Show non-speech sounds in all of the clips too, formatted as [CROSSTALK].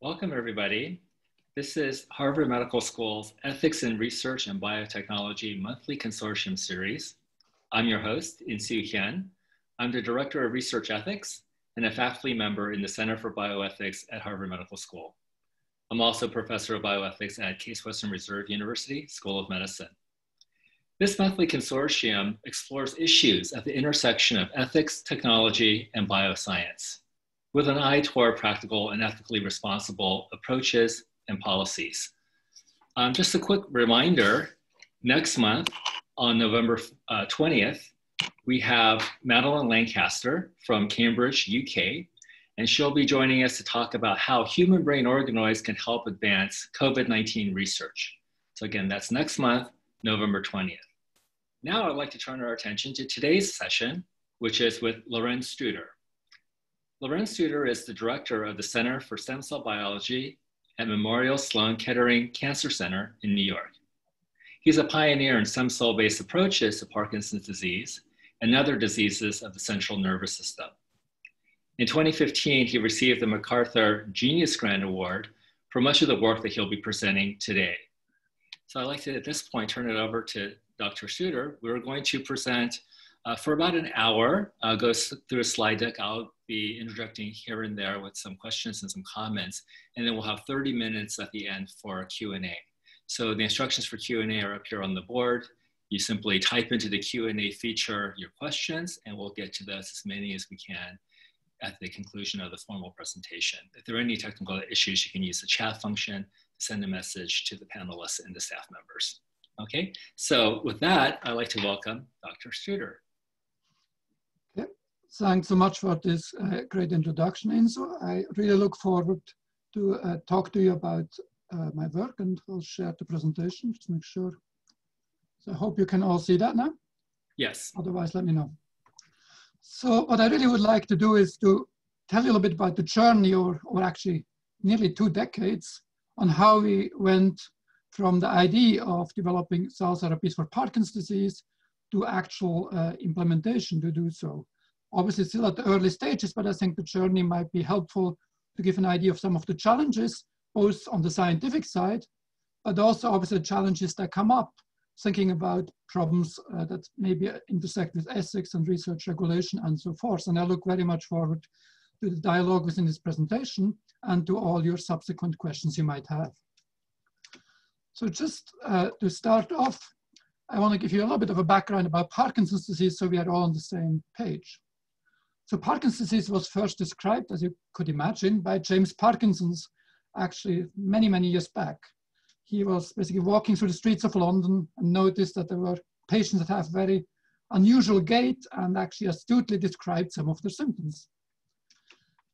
Welcome, everybody. This is Harvard Medical School's Ethics in Research and Biotechnology Monthly Consortium Series. I'm your host, Insoo Hyun. I'm the Director of Research Ethics and a faculty member in the Center for Bioethics at Harvard Medical School. I'm also Professor of Bioethics at Case Western Reserve University School of Medicine. This monthly consortium explores issues at the intersection of ethics, technology, and bioscience with an eye toward practical and ethically responsible approaches and policies. Um, just a quick reminder, next month on November uh, 20th, we have Madeline Lancaster from Cambridge, UK, and she'll be joining us to talk about how human brain organoids can help advance COVID-19 research. So again, that's next month, November 20th. Now I'd like to turn our attention to today's session, which is with Lorenz Studer. Lorenz Studer is the director of the Center for Stem Cell Biology at Memorial Sloan Kettering Cancer Center in New York. He's a pioneer in stem cell based approaches to Parkinson's disease and other diseases of the central nervous system. In 2015, he received the MacArthur Genius Grant Award for much of the work that he'll be presenting today. So I'd like to, at this point, turn it over to Dr. Studer. We're going to present uh, for about an hour, uh, go through a slide deck. I'll be interjecting here and there with some questions and some comments, and then we'll have 30 minutes at the end for Q&A. So the instructions for Q&A are up here on the board. You simply type into the Q&A feature your questions, and we'll get to those as many as we can at the conclusion of the formal presentation. If there are any technical issues, you can use the chat function to send a message to the panelists and the staff members. Okay, so with that, I'd like to welcome Dr. Studer. Thanks so much for this uh, great introduction, Insoo. I really look forward to uh, talk to you about uh, my work and I'll share the presentation to make sure. So I hope you can all see that now. Yes. Otherwise, let me know. So what I really would like to do is to tell you a little bit about the journey or, or actually nearly two decades on how we went from the idea of developing cell therapies for Parkinson's disease to actual uh, implementation to do so obviously still at the early stages, but I think the journey might be helpful to give an idea of some of the challenges, both on the scientific side, but also obviously challenges that come up, thinking about problems uh, that maybe intersect with ethics and research regulation and so forth. And I look very much forward to the dialogue within this presentation and to all your subsequent questions you might have. So just uh, to start off, I want to give you a little bit of a background about Parkinson's disease so we are all on the same page. So Parkinson's disease was first described, as you could imagine, by James Parkinson's actually many, many years back. He was basically walking through the streets of London and noticed that there were patients that have very unusual gait and actually astutely described some of their symptoms.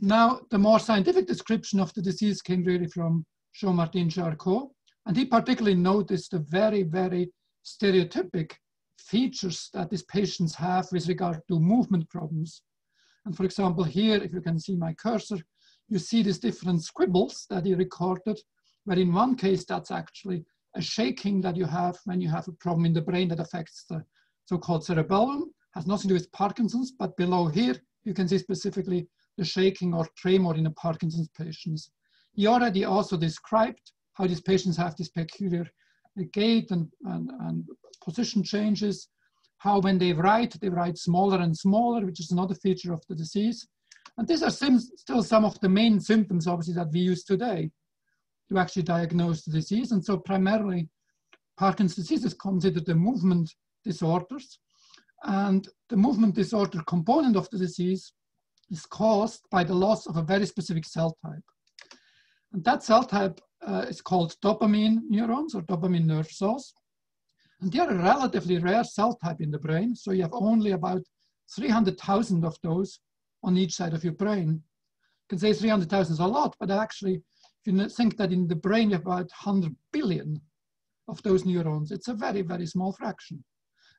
Now, the more scientific description of the disease came really from Jean-Martin Charcot, and he particularly noticed the very, very stereotypic features that these patients have with regard to movement problems and for example, here, if you can see my cursor, you see these different squibbles that he recorded, where in one case, that's actually a shaking that you have when you have a problem in the brain that affects the so-called cerebellum, has nothing to do with Parkinson's, but below here, you can see specifically the shaking or tremor in the Parkinson's patients. He already also described how these patients have this peculiar gait and, and, and position changes, how when they write, they write smaller and smaller, which is another feature of the disease. And these are still some of the main symptoms, obviously, that we use today to actually diagnose the disease. And so primarily, Parkinson's disease is considered a movement disorders. And the movement disorder component of the disease is caused by the loss of a very specific cell type. And that cell type uh, is called dopamine neurons or dopamine nerve cells. And they are a relatively rare cell type in the brain. So you have only about 300,000 of those on each side of your brain. You can say 300,000 is a lot, but actually, if you think that in the brain you have about 100 billion of those neurons, it's a very, very small fraction.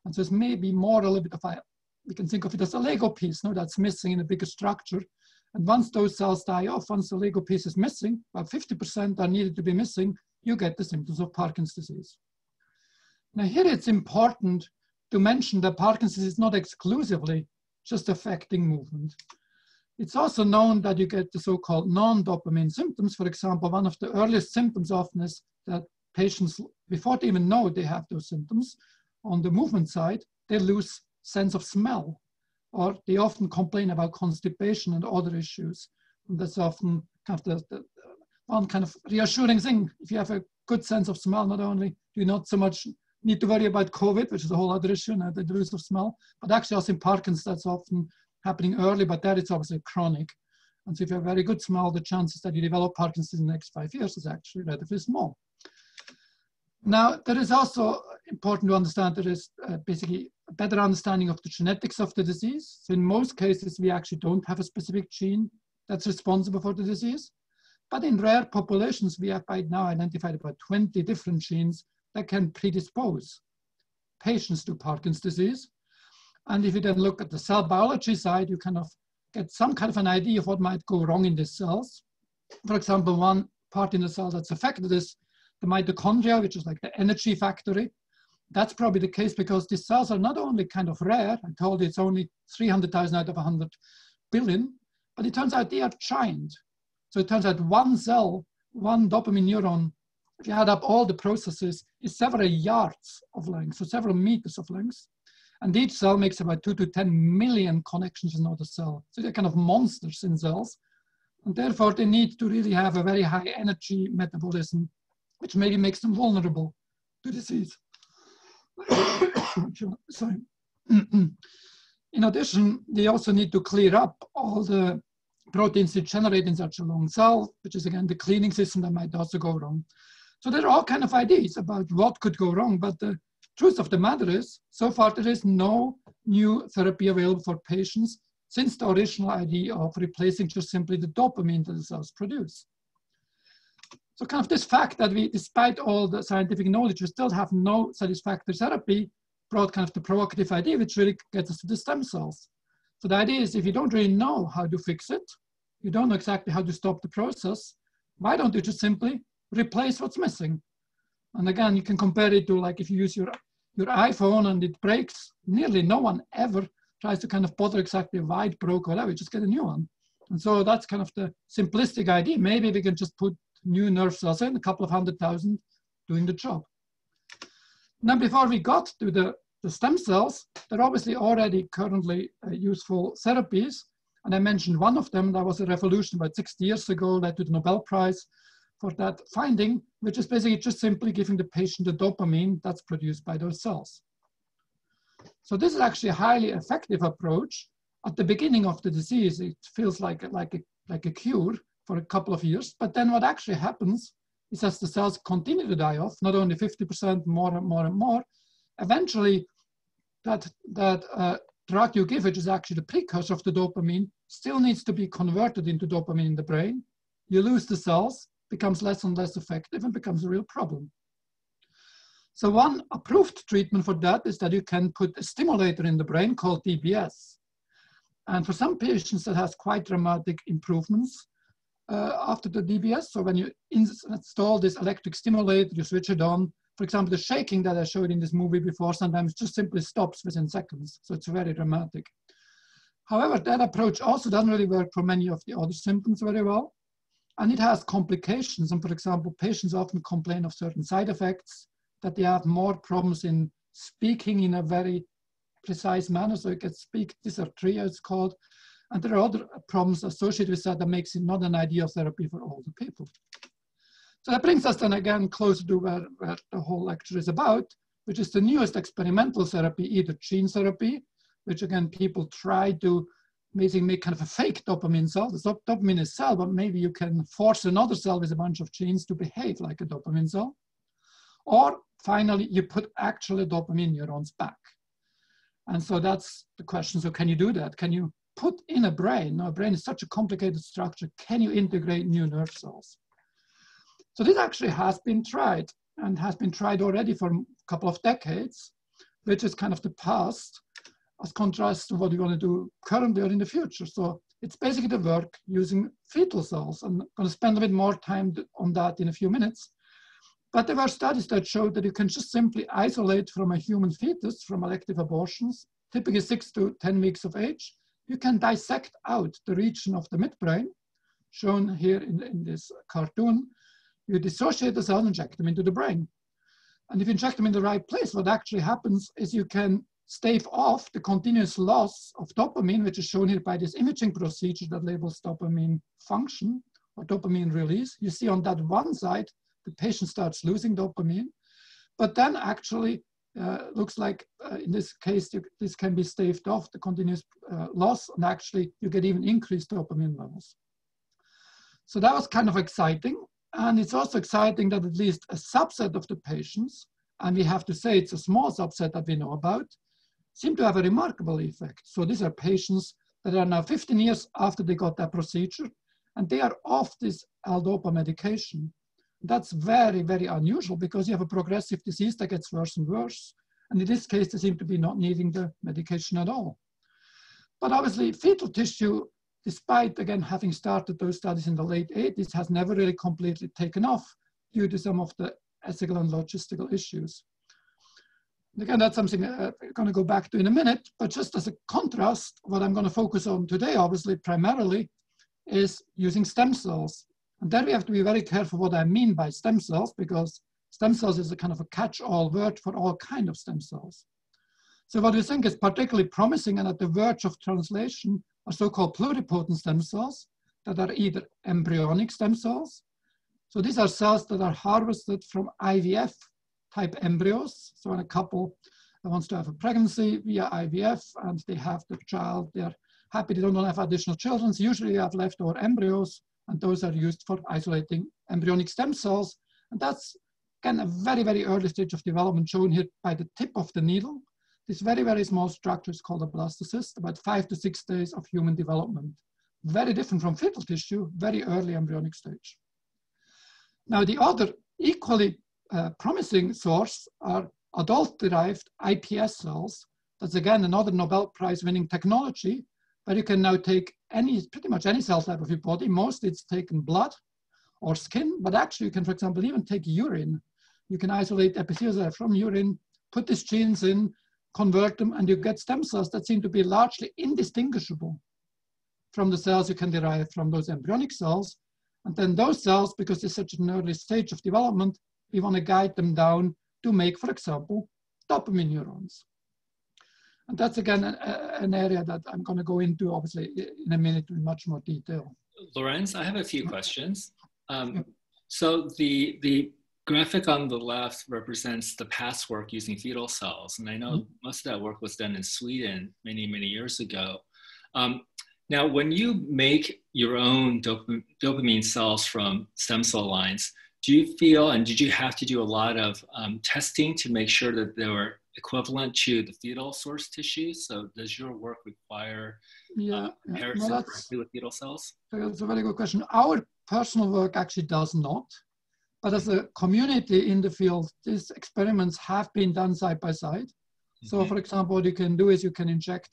And so it's maybe more a little bit of a, we can think of it as a Lego piece, no, that's missing in a bigger structure. And once those cells die off, once the Lego piece is missing, about 50% are needed to be missing, you get the symptoms of Parkinson's disease. Now here it's important to mention that Parkinson's is not exclusively just affecting movement. It's also known that you get the so-called non-dopamine symptoms. For example, one of the earliest symptoms often is that patients, before they even know they have those symptoms, on the movement side, they lose sense of smell, or they often complain about constipation and other issues. And that's often kind of the, the, one kind of reassuring thing. If you have a good sense of smell, not only do you not so much need to worry about COVID, which is a whole other issue, and the loss of smell, but actually also in Parkinson's, that's often happening early, but that is obviously chronic. And so if you have very good smell, the chances that you develop Parkinson's in the next five years is actually relatively small. Now, there is also important to understand there is uh, basically a better understanding of the genetics of the disease. So in most cases, we actually don't have a specific gene that's responsible for the disease. But in rare populations, we have by now identified about 20 different genes that can predispose patients to Parkinson's disease. And if you then look at the cell biology side, you kind of get some kind of an idea of what might go wrong in the cells. For example, one part in the cell that's affected is the mitochondria, which is like the energy factory. That's probably the case because these cells are not only kind of rare, I told you it's only 300,000 out of 100 billion, but it turns out they are giant. So it turns out one cell, one dopamine neuron, if you add up all the processes, is several yards of length, so several meters of length. And each cell makes about two to 10 million connections in another cell. So they're kind of monsters in cells. And therefore, they need to really have a very high energy metabolism, which maybe makes them vulnerable to disease. [COUGHS] Sorry. [COUGHS] in addition, they also need to clear up all the proteins that generate in such a long cell, which is again the cleaning system that might also go wrong. So there are all kind of ideas about what could go wrong, but the truth of the matter is, so far there is no new therapy available for patients since the original idea of replacing just simply the dopamine that the cells produce. So kind of this fact that we, despite all the scientific knowledge, we still have no satisfactory therapy brought kind of the provocative idea, which really gets us to the stem cells. So the idea is if you don't really know how to fix it, you don't know exactly how to stop the process, why don't you just simply replace what's missing? And again, you can compare it to like if you use your, your iPhone and it breaks, nearly no one ever tries to kind of bother exactly why it broke or whatever, just get a new one. And so that's kind of the simplistic idea. Maybe we can just put new nerve cells in, a couple of hundred thousand doing the job. Now, before we got to the the stem cells, they're obviously already currently uh, useful therapies. And I mentioned one of them, that was a revolution about 60 years ago, led to the Nobel Prize for that finding, which is basically just simply giving the patient the dopamine that's produced by those cells. So this is actually a highly effective approach. At the beginning of the disease, it feels like, like, a, like a cure for a couple of years. But then what actually happens is as the cells continue to die off, not only 50% more and more and more, eventually that, that uh, drug you give, which is actually the precursor of the dopamine, still needs to be converted into dopamine in the brain. You lose the cells, becomes less and less effective and becomes a real problem. So one approved treatment for that is that you can put a stimulator in the brain called DBS. And for some patients that has quite dramatic improvements uh, after the DBS. So when you install this electric stimulator, you switch it on, for example, the shaking that I showed in this movie before sometimes just simply stops within seconds. So it's very dramatic. However, that approach also doesn't really work for many of the other symptoms very well. And it has complications. And for example, patients often complain of certain side effects, that they have more problems in speaking in a very precise manner. So you can speak dysarthria, it's called. And there are other problems associated with that that makes it not an ideal therapy for all the people. So that brings us then again closer to where, where the whole lecture is about, which is the newest experimental therapy, either gene therapy, which again, people try to basically make kind of a fake dopamine cell. The dopamine is cell, but maybe you can force another cell with a bunch of genes to behave like a dopamine cell. Or finally, you put actually dopamine neurons back. And so that's the question. So can you do that? Can you put in a brain? Now, a brain is such a complicated structure. Can you integrate new nerve cells? So this actually has been tried and has been tried already for a couple of decades, which is kind of the past as contrast to what we want to do currently or in the future. So it's basically the work using fetal cells. I'm going to spend a bit more time on that in a few minutes. But there were studies that showed that you can just simply isolate from a human fetus from elective abortions, typically six to 10 weeks of age, you can dissect out the region of the midbrain, shown here in, in this cartoon. You dissociate the cells, and inject them into the brain. And if you inject them in the right place, what actually happens is you can stave off the continuous loss of dopamine, which is shown here by this imaging procedure that labels dopamine function or dopamine release. You see on that one side, the patient starts losing dopamine, but then actually uh, looks like uh, in this case, you, this can be staved off, the continuous uh, loss, and actually you get even increased dopamine levels. So that was kind of exciting. And it's also exciting that at least a subset of the patients, and we have to say it's a small subset that we know about, seem to have a remarkable effect. So these are patients that are now 15 years after they got that procedure, and they are off this L-DOPA medication. That's very, very unusual because you have a progressive disease that gets worse and worse. And in this case, they seem to be not needing the medication at all. But obviously, fetal tissue, despite again having started those studies in the late 80s, has never really completely taken off due to some of the ethical and logistical issues. Again, that's something I'm going to go back to in a minute, but just as a contrast, what I'm going to focus on today, obviously, primarily, is using stem cells and there we have to be very careful what I mean by stem cells because stem cells is a kind of a catch-all word for all kind of stem cells. So what we think is particularly promising and at the verge of translation are so-called pluripotent stem cells that are either embryonic stem cells. So these are cells that are harvested from IVF type embryos. So when a couple wants to have a pregnancy via IVF and they have the child, they're happy they don't have additional children. So usually they have leftover embryos and those are used for isolating embryonic stem cells. And that's again a very, very early stage of development shown here by the tip of the needle. This very, very small structure is called a blastocyst, about five to six days of human development. Very different from fetal tissue, very early embryonic stage. Now the other equally uh, promising source are adult-derived iPS cells. That's again another Nobel Prize winning technology but you can now take any, pretty much any cell type of your body. Mostly it's taken blood or skin, but actually you can, for example, even take urine. You can isolate epithelial from urine, put these genes in, convert them, and you get stem cells that seem to be largely indistinguishable from the cells you can derive from those embryonic cells. And then those cells, because they're such an early stage of development, we want to guide them down to make, for example, dopamine neurons. And that's again a, an area that I'm going to go into, obviously, in a minute in much more detail. Lorenz, I have a few questions. Um, so the the graphic on the left represents the past work using fetal cells, and I know mm-hmm. most of that work was done in Sweden many many years ago. Um, now, when you make your own dop- dopamine cells from stem cell lines, do you feel and did you have to do a lot of um, testing to make sure that they were equivalent to the fetal source tissue? So does your work require yeah, uh, comparison directly with fetal cells? That's a very good question. Our personal work actually does not. But as a community in the field, these experiments have been done side by side. Mm-hmm. So for example, what you can do is you can inject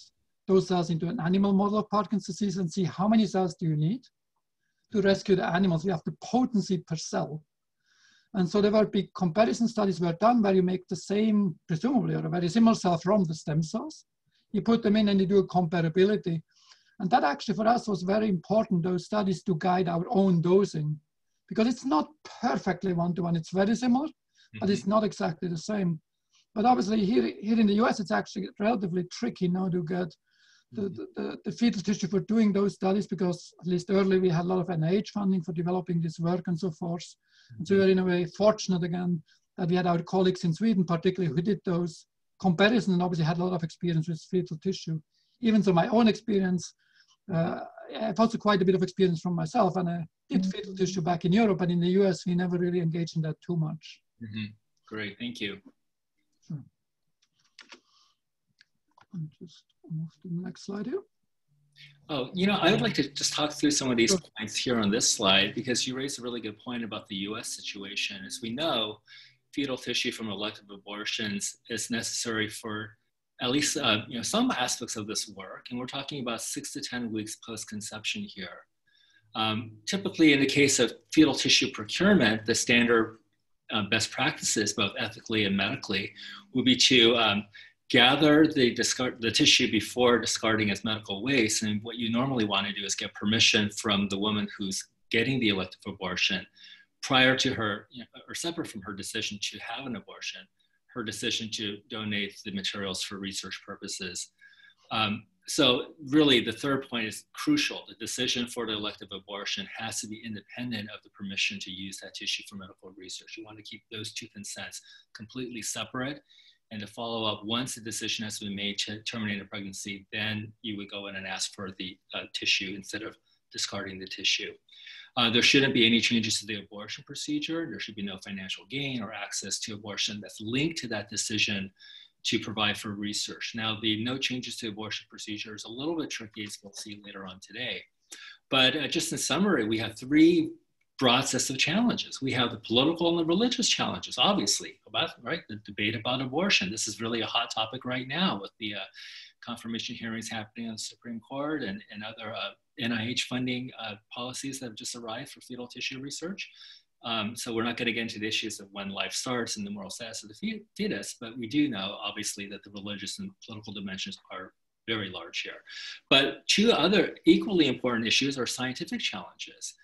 those cells into an animal model of Parkinson's disease and see how many cells do you need to rescue the animals. We have the potency per cell. And so there were big comparison studies were done where you make the same, presumably, or a very similar cell from the stem cells. You put them in and you do a comparability. And that actually for us was very important, those studies to guide our own dosing. Because it's not perfectly one-to-one, it's very similar, mm-hmm. but it's not exactly the same. But obviously here, here in the US, it's actually relatively tricky now to get the, the, the, fetal tissue for doing those studies because at least early we had a lot of NIH funding for developing this work and so forth. And so we are in a way fortunate again that we had our colleagues in Sweden, particularly who did those comparisons and obviously had a lot of experience with fetal tissue. Even so my own experience, uh, I've also quite a bit of experience from myself and I did fetal tissue back in Europe and in the US, we never really engaged in that too much. Mm -hmm. Great, thank you. Sure. I'm just move to the next slide here. Oh, you know, I would like to just talk through some of these points here on this slide because you raised a really good point about the US situation. As we know, fetal tissue from elective abortions is necessary for at least uh, you know, some aspects of this work. And we're talking about six to 10 weeks post-conception here. Um, typically in the case of fetal tissue procurement, the standard uh, best practices, both ethically and medically, would be to um, gather the, discard, the tissue before discarding as medical waste. And what you normally want to do is get permission from the woman who's getting the elective abortion prior to her, you know, or separate from her decision to have an abortion, her decision to donate the materials for research purposes. Um, so really the third point is crucial. The decision for the elective abortion has to be independent of the permission to use that tissue for medical research. You want to keep those two consents completely separate and to follow up once the decision has been made to terminate a pregnancy, then you would go in and ask for the uh, tissue instead of discarding the tissue. Uh, there shouldn't be any changes to the abortion procedure. There should be no financial gain or access to abortion that's linked to that decision to provide for research. Now, the no changes to abortion procedure is a little bit tricky, as we'll see later on today. But uh, just in summary, we have three broad sets of challenges. We have the political and the religious challenges, obviously, about right the debate about abortion. This is really a hot topic right now with the uh, confirmation hearings happening on the Supreme Court and, and other uh, NIH funding uh, policies that have just arrived for fetal tissue research. Um, so we're not going to get into the issues of when life starts and the moral status of the fetus, but we do know, obviously, that the religious and political dimensions are very large here. But two other equally important issues are scientific challenges.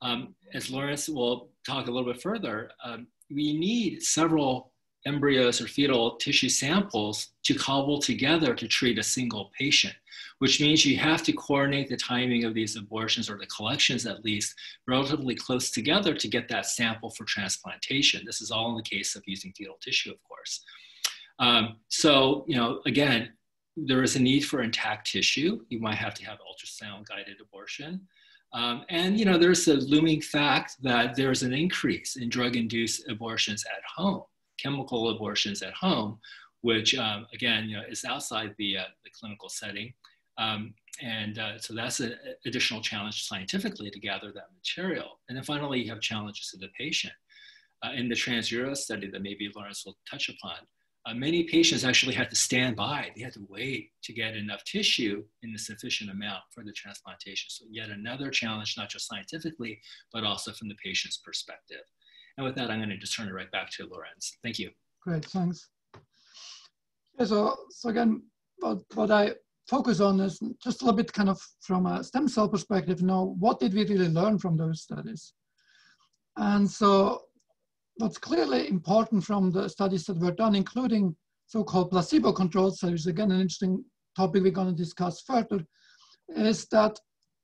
Um, as Lorenz will talk a little bit further, um, we need several embryos or fetal tissue samples to cobble together to treat a single patient, which means you have to coordinate the timing of these abortions or the collections at least relatively close together to get that sample for transplantation. This is all in the case of using fetal tissue, of course. Um, so, you know, again, there is a need for intact tissue. You might have to have ultrasound guided abortion. Um, and you know, there's a looming fact that there's an increase in drug-induced abortions at home chemical abortions at home, which um, again, you know, is outside the, uh, the clinical setting. Um, and uh, so that's an additional challenge scientifically to gather that material. And then finally, you have challenges to the patient. Uh, in the TransEuro study that maybe Lorenz will touch upon, uh, many patients actually had to stand by. They had to wait to get enough tissue in a sufficient amount for the transplantation. So yet another challenge, not just scientifically, but also from the patient's perspective. And with that, I'm going to just turn it right back to Lorenz. Thank you. Great, thanks. Yeah, so, so again, what, what I focus on is just a little bit kind of from a stem cell perspective, know, what did we really learn from those studies? And so what's clearly important from the studies that were done, including so-called placebo-controlled studies, again, an interesting topic we're going to discuss further, is that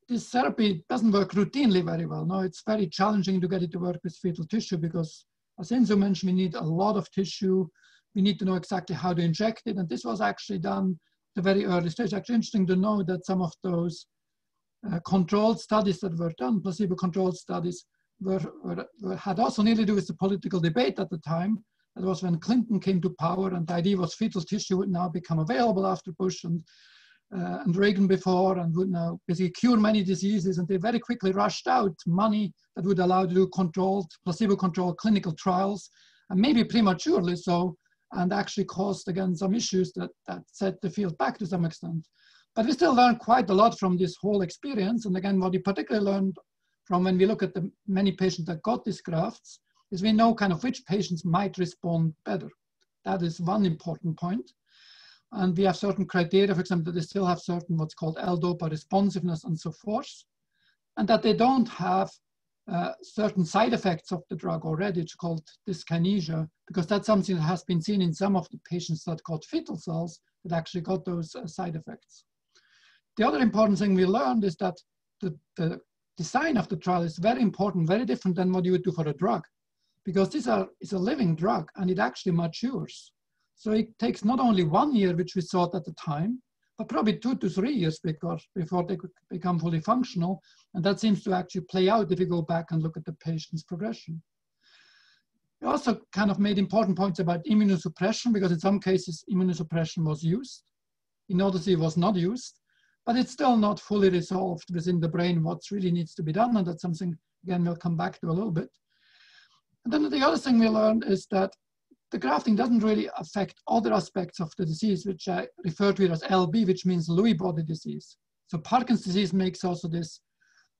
this therapy doesn't work routinely very well. No, it's very challenging to get it to work with fetal tissue because, as Insoo mentioned, we need a lot of tissue. We need to know exactly how to inject it. And this was actually done at a very early stage. Actually interesting to know that some of those uh, controlled studies that were done, placebo-controlled studies, were, were, had also nearly to do with the political debate at the time. That was when Clinton came to power and the idea was fetal tissue would now become available after Bush and uh, and Reagan before and would now basically cure many diseases. And they very quickly rushed out money that would allow to do controlled, placebo-controlled clinical trials, and maybe prematurely so, and actually caused again some issues that, that set the field back to some extent. But we still learned quite a lot from this whole experience. And again, what we particularly learned from when we look at the many patients that got these grafts is we know kind of which patients might respond better. That is one important point. And we have certain criteria, for example, that they still have certain what's called L-DOPA responsiveness and so forth, and that they don't have uh, certain side effects of the drug already, it's called dyskinesia, because that's something that has been seen in some of the patients that got fetal cells that actually got those uh, side effects. The other important thing we learned is that the, the design of the trial is very important, very different than what you would do for a drug, because this are, is a living drug and it actually matures. So it takes not only one year, which we thought at the time, but probably two to three years because before they could become fully functional. And that seems to actually play out if you go back and look at the patient's progression. We also kind of made important points about immunosuppression because in some cases immunosuppression was used. In others it was not used, but it's still not fully resolved within the brain what really needs to be done. And that's something, again, we'll come back to a little bit. And then the other thing we learned is that the grafting doesn't really affect other aspects of the disease, which I refer to it as LB, which means Lewy body disease. So Parkinson's disease makes also this,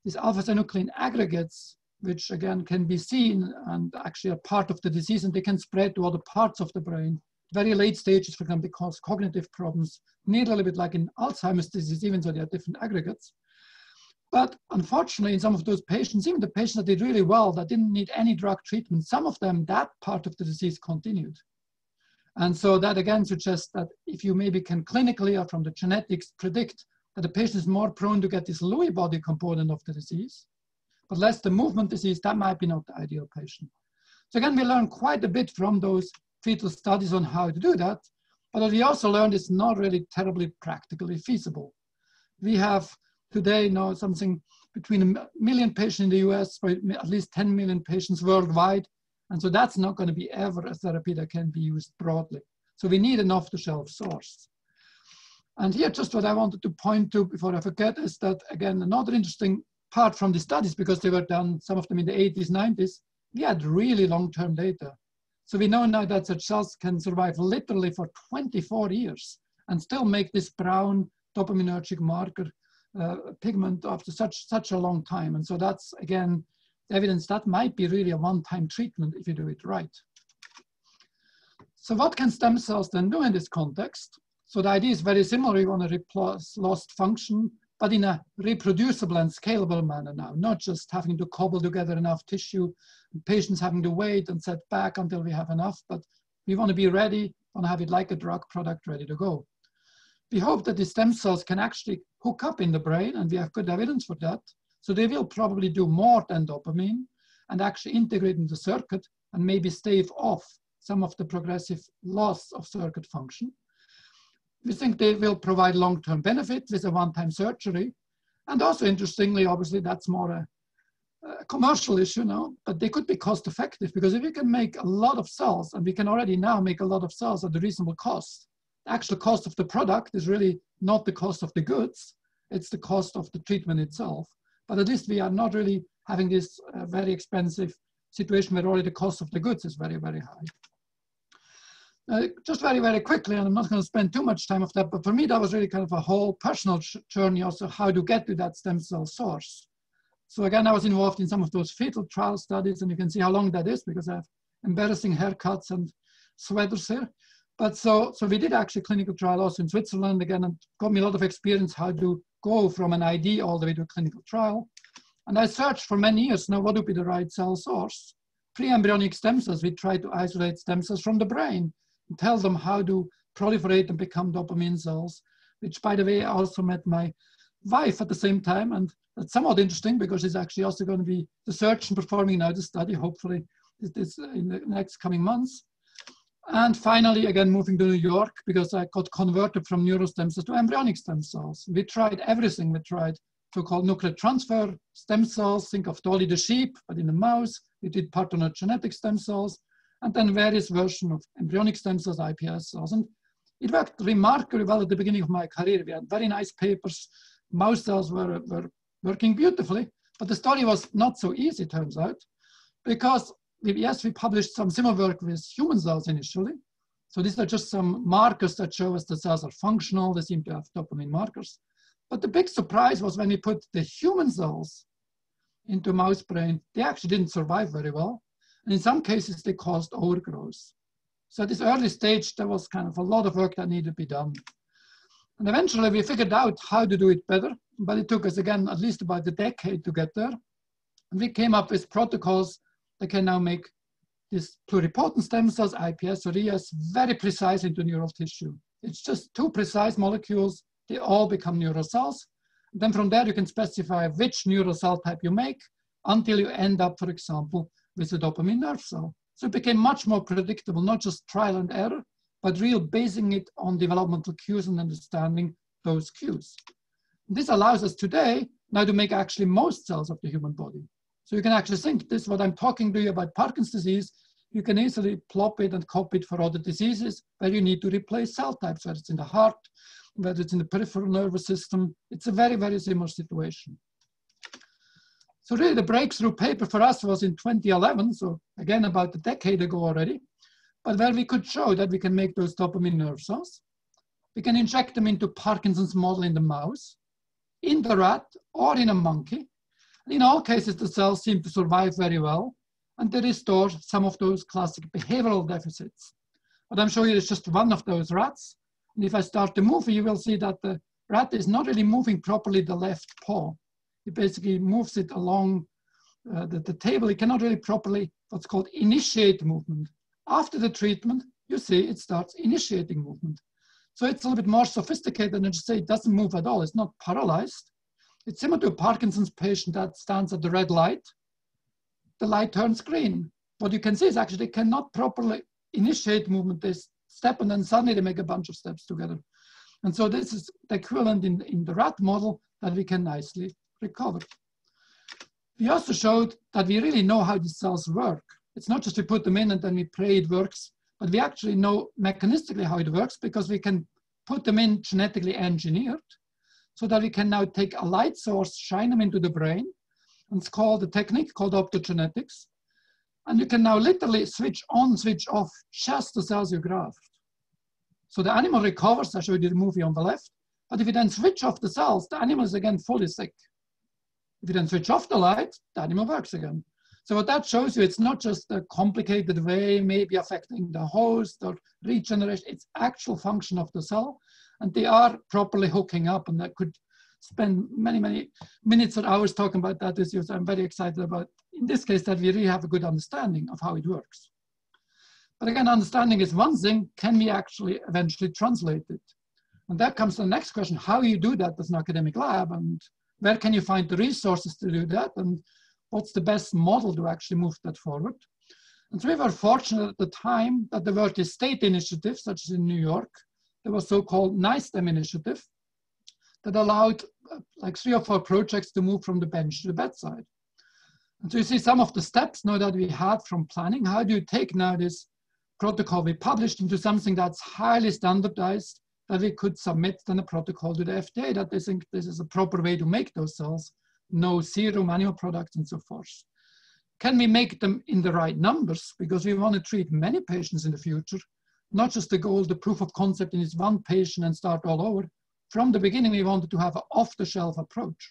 these alpha-synuclein aggregates, which again can be seen and actually are part of the disease, and they can spread to other parts of the brain, very late stages, for example, cause cognitive problems, nearly a little bit like in Alzheimer's disease, even though they are different aggregates. But unfortunately, in some of those patients, even the patients that did really well, that didn't need any drug treatment, some of them, that part of the disease continued. And so that again suggests that if you maybe can clinically or from the genetics predict that the patient is more prone to get this Lewy body component of the disease, but less the movement disease, that might be not the ideal patient. So again, we learned quite a bit from those fetal studies on how to do that, but what we also learned it's not really terribly practically feasible. We have today now something between a million patients in the US, or at least 10 million patients worldwide and so that's not going to be ever a therapy that can be used broadly. So we need an off-the-shelf source. And here, just what I wanted to point to before I forget is that, again, another interesting part from the studies, because they were done, some of them in the 80s, 90s, we had really long-term data. So we know now that such cells can survive literally for 24 years and still make this brown dopaminergic marker uh, pigment after such, such a long time. And so that's, again, evidence that might be really a one-time treatment if you do it right. So what can stem cells then do in this context? So the idea is very similar. You want to replace lost function, but in a reproducible and scalable manner now, not just having to cobble together enough tissue, patients having to wait and set back until we have enough, but we want to be ready, want to have it like a drug product ready to go. We hope that the stem cells can actually hook up in the brain, and we have good evidence for that, so they will probably do more than dopamine and actually integrate in the circuit and maybe stave off some of the progressive loss of circuit function. We think they will provide long-term benefit with a one-time surgery. And also interestingly, obviously that's more a, a commercial issue now, but they could be cost effective because if you can make a lot of cells, and we can already now make a lot of cells at a reasonable cost, the actual cost of the product is really not the cost of the goods, it's the cost of the treatment itself. But at least we are not really having this uh, very expensive situation where already the cost of the goods is very, very high. Uh, just very, very quickly, and I'm not going to spend too much time of that, but for me, that was really kind of a whole personal journey also how to get to that stem cell source. So again, I was involved in some of those fetal trial studies, and you can see how long that is because I have embarrassing haircuts and sweaters here. But so, so we did actually clinical trial also in Switzerland again, and got me a lot of experience how to go from an ID all the way to a clinical trial. And I searched for many years now what would be the right cell source. Pre-embryonic stem cells, we try to isolate stem cells from the brain and tell them how to proliferate and become dopamine cells, which by the way, I also met my wife at the same time. And that's somewhat interesting because she's actually also going to be the surgeon performing now the study, hopefully this uh, in the next coming months. And finally, again, moving to New York because I got converted from neurostem cells to embryonic stem cells. We tried everything. We tried so-called nuclear transfer stem cells. Think of Dolly the sheep, but in the mouse. We did parthenogenetic stem cells, and then various versions of embryonic stem cells, iPS cells. And it worked remarkably well at the beginning of my career. We had very nice papers. Mouse cells were, were working beautifully, but the story was not so easy, turns out, because yes, we published some similar work with human cells initially. So these are just some markers that show us the cells are functional. They seem to have dopamine markers. But the big surprise was when we put the human cells into mouse brain, they actually didn't survive very well. And in some cases, they caused overgrowth. So at this early stage, there was kind of a lot of work that needed to be done. And eventually we figured out how to do it better, but it took us again at least about a decade to get there. And we came up with protocols that can now make these pluripotent stem cells, iPS or ES, very precise into neural tissue. It's just two precise molecules, they all become neural cells. Then from there, you can specify which neural cell type you make until you end up, for example, with a dopamine nerve cell. So it became much more predictable, not just trial and error, but real basing it on developmental cues and understanding those cues. This allows us today now to make actually most cells of the human body. So you can actually think this, what I'm talking to you about Parkinson's disease, you can easily plop it and copy it for other diseases where you need to replace cell types, whether it's in the heart, whether it's in the peripheral nervous system. It's a very, very similar situation. So really the breakthrough paper for us was in 2011, so again about a decade ago already, but where we could show that we can make those dopamine nerve cells. We can inject them into Parkinson's model in the mouse, in the rat, or in a monkey, in all cases, the cells seem to survive very well, and they restore some of those classic behavioral deficits. What I'm showing you is just one of those rats. And if I start to move, you will see that the rat is not really moving properly the left paw. It basically moves it along uh, the, the table. It cannot really properly what's called initiate movement. After the treatment, you see it starts initiating movement. So it's a little bit more sophisticated than just say it doesn't move at all. It's not paralyzed. It's similar to a Parkinson's patient that stands at the red light. The light turns green. What you can see is actually they cannot properly initiate movement. They step and then suddenly they make a bunch of steps together. And so this is the equivalent in, in the rat model that we can nicely We also showed that we really know how these cells work. It's not just we put them in and then we pray it works, but we actually know mechanistically how it works because we can put them in genetically engineered so that we can now take a light source, shine them into the brain, and it's called a technique called optogenetics. And you can now literally switch on, switch off just the cells you graft. So the animal recovers, I showed you the movie on the left, but if you then switch off the cells, the animal is again fully sick. If you then switch off the light, the animal works again. So what that shows you, it's not just a complicated way, maybe affecting the host or regeneration, it's actual function of the cell. And they are properly hooking up and I could spend many, many minutes or hours talking about that issue. So I'm very excited about, in this case, that we really have a good understanding of how it works. But again, understanding is one thing, can we actually eventually translate it? And that comes to the next question, how you do that as an academic lab and where can you find the resources to do that? And what's the best model to actually move that forward? And so we were fortunate at the time that there were the state initiatives, such as in New York, there was so-called NYSTEM initiative that allowed uh, like three or four projects to move from the bench to the bedside. And so you see some of the steps now that we had from planning. How do you take now this protocol we published into something that's highly standardized that we could submit then a protocol to the FDA that they think this is a proper way to make those cells, no serum animal products and so forth. Can we make them in the right numbers? Because we want to treat many patients in the future, not just the goal, the proof of concept in this one patient and start all over. From the beginning, we wanted to have an off-the-shelf approach.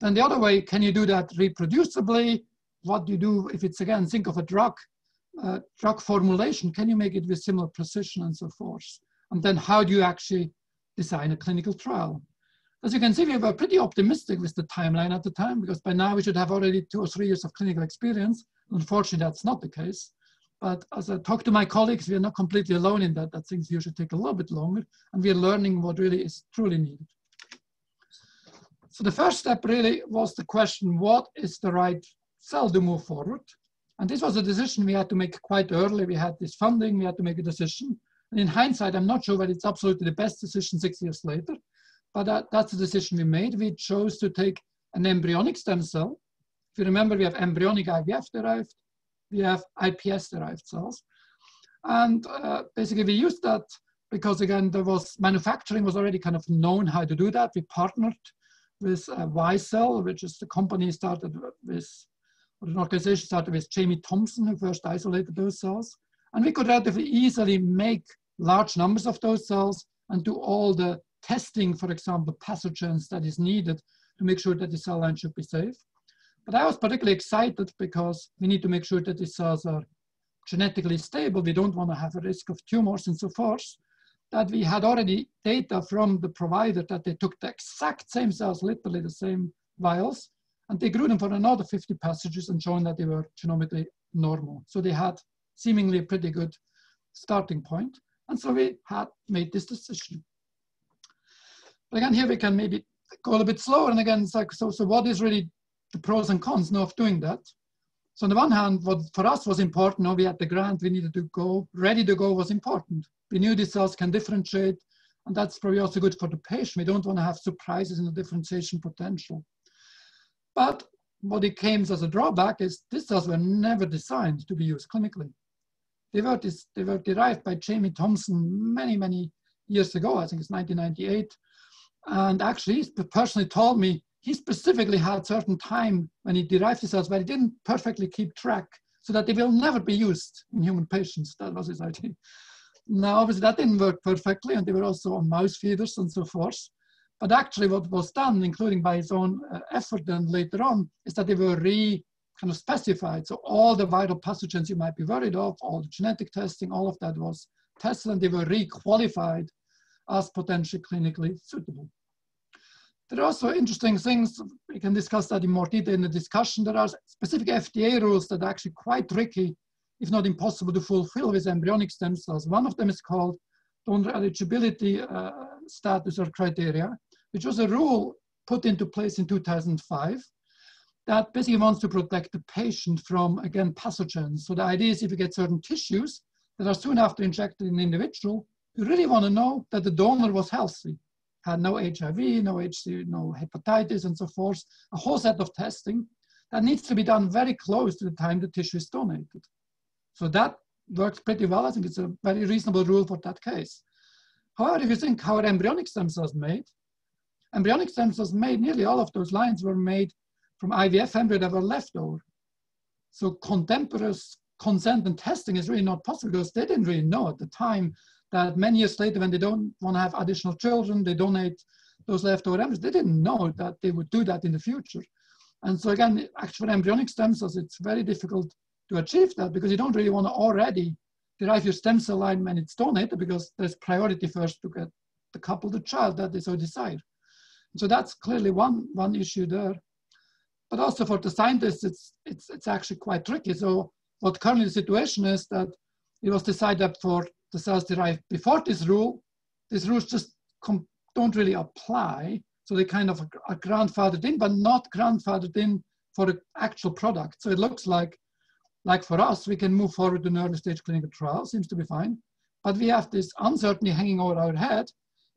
Then the other way, can you do that reproducibly? What do you do if it's, again, think of a drug, uh, drug formulation, can you make it with similar precision and so forth? And then how do you actually design a clinical trial? As you can see, we were pretty optimistic with the timeline at the time because by now we should have already two or three years of clinical experience. Unfortunately, that's not the case. But as I talk to my colleagues, we are not completely alone in that, that things usually take a little bit longer and we are learning what really is truly needed. So the first step really was the question, what is the right cell to move forward? And this was a decision we had to make quite early. We had this funding, we had to make a decision. In hindsight, I'm not sure whether it's absolutely the best decision six years later, but that, that's the decision we made. We chose to take an embryonic stem cell. If you remember, we have embryonic IVF derived, we have iPS derived cells. And uh, basically we used that because again, there was manufacturing was already kind of known how to do that. We partnered with uh, WiCell, which is the company started with, or an organization started with Jamie Thomson who first isolated those cells. And we could relatively easily make large numbers of those cells and do all the testing, for example, pathogens that is needed to make sure that the cell line should be safe. But I was particularly excited because we need to make sure that the cells are genetically stable. We don't want to have a risk of tumors and so forth. That we had already data from the provider that they took the exact same cells, literally the same vials, and they grew them for another 50 passages and shown that they were genomically normal. So they had seemingly a pretty good starting point. And so we had made this decision. But again, here we can maybe go a bit slower. And again, it's like, so, so what is really the pros and cons now of doing that? So on the one hand, what for us was important, now we had the grant, we needed to go, ready to go was important. We knew these cells can differentiate, and that's probably also good for the patient. We don't want to have surprises in the differentiation potential. But what it came as a drawback is these cells were never designed to be used clinically. They were, this, they were derived by Jamie Thomson many, many years ago. I think it's 1998. And actually, he personally told me he specifically had certain time when he derived the cells but he didn't perfectly keep track so that they will never be used in human patients. That was his idea. Now, obviously, that didn't work perfectly, and they were also on mouse feeders and so forth. But actually, what was done, including by his own uh, effort then later on, is that they were re kind of specified. So all the viral pathogens you might be worried of, all the genetic testing, all of that was tested and they were re-qualified as potentially clinically suitable. There are also interesting things, we can discuss that in more detail in the discussion. There are specific FDA rules that are actually quite tricky, if not impossible to fulfill with embryonic stem cells. One of them is called donor eligibility uh, status or criteria, which was a rule put into place in 2005 that basically wants to protect the patient from, again, pathogens. So the idea is if you get certain tissues that are soon after injected in an individual, you really want to know that the donor was healthy had no HIV, no HC, no hepatitis, and so forth, a whole set of testing that needs to be done very close to the time the tissue is donated. So that works pretty well. I think it's a very reasonable rule for that case. However, if you think how embryonic stem cells made, embryonic stem cells made, nearly all of those lines were made from IVF embryo that were left over. So contemporaneous consent and testing is really not possible because they didn't really know at the time that many years later, when they don't want to have additional children, they donate those leftover embryos. They didn't know that they would do that in the future. And so again, actually for embryonic stem cells, it's very difficult to achieve that because you don't really want to already derive your stem cell line when it's donated because there's priority first to get the couple, the child that they so desire. So that's clearly one, one issue there. But also for the scientists, it's, it's, it's actually quite tricky. So what currently the situation is that it was decided for the cells derived before this rule, these rules just don't really apply. So they kind of are grandfathered in, but not grandfathered in for the actual product. So it looks like, like for us, we can move forward to an early stage clinical trial, seems to be fine. But we have this uncertainty hanging over our head.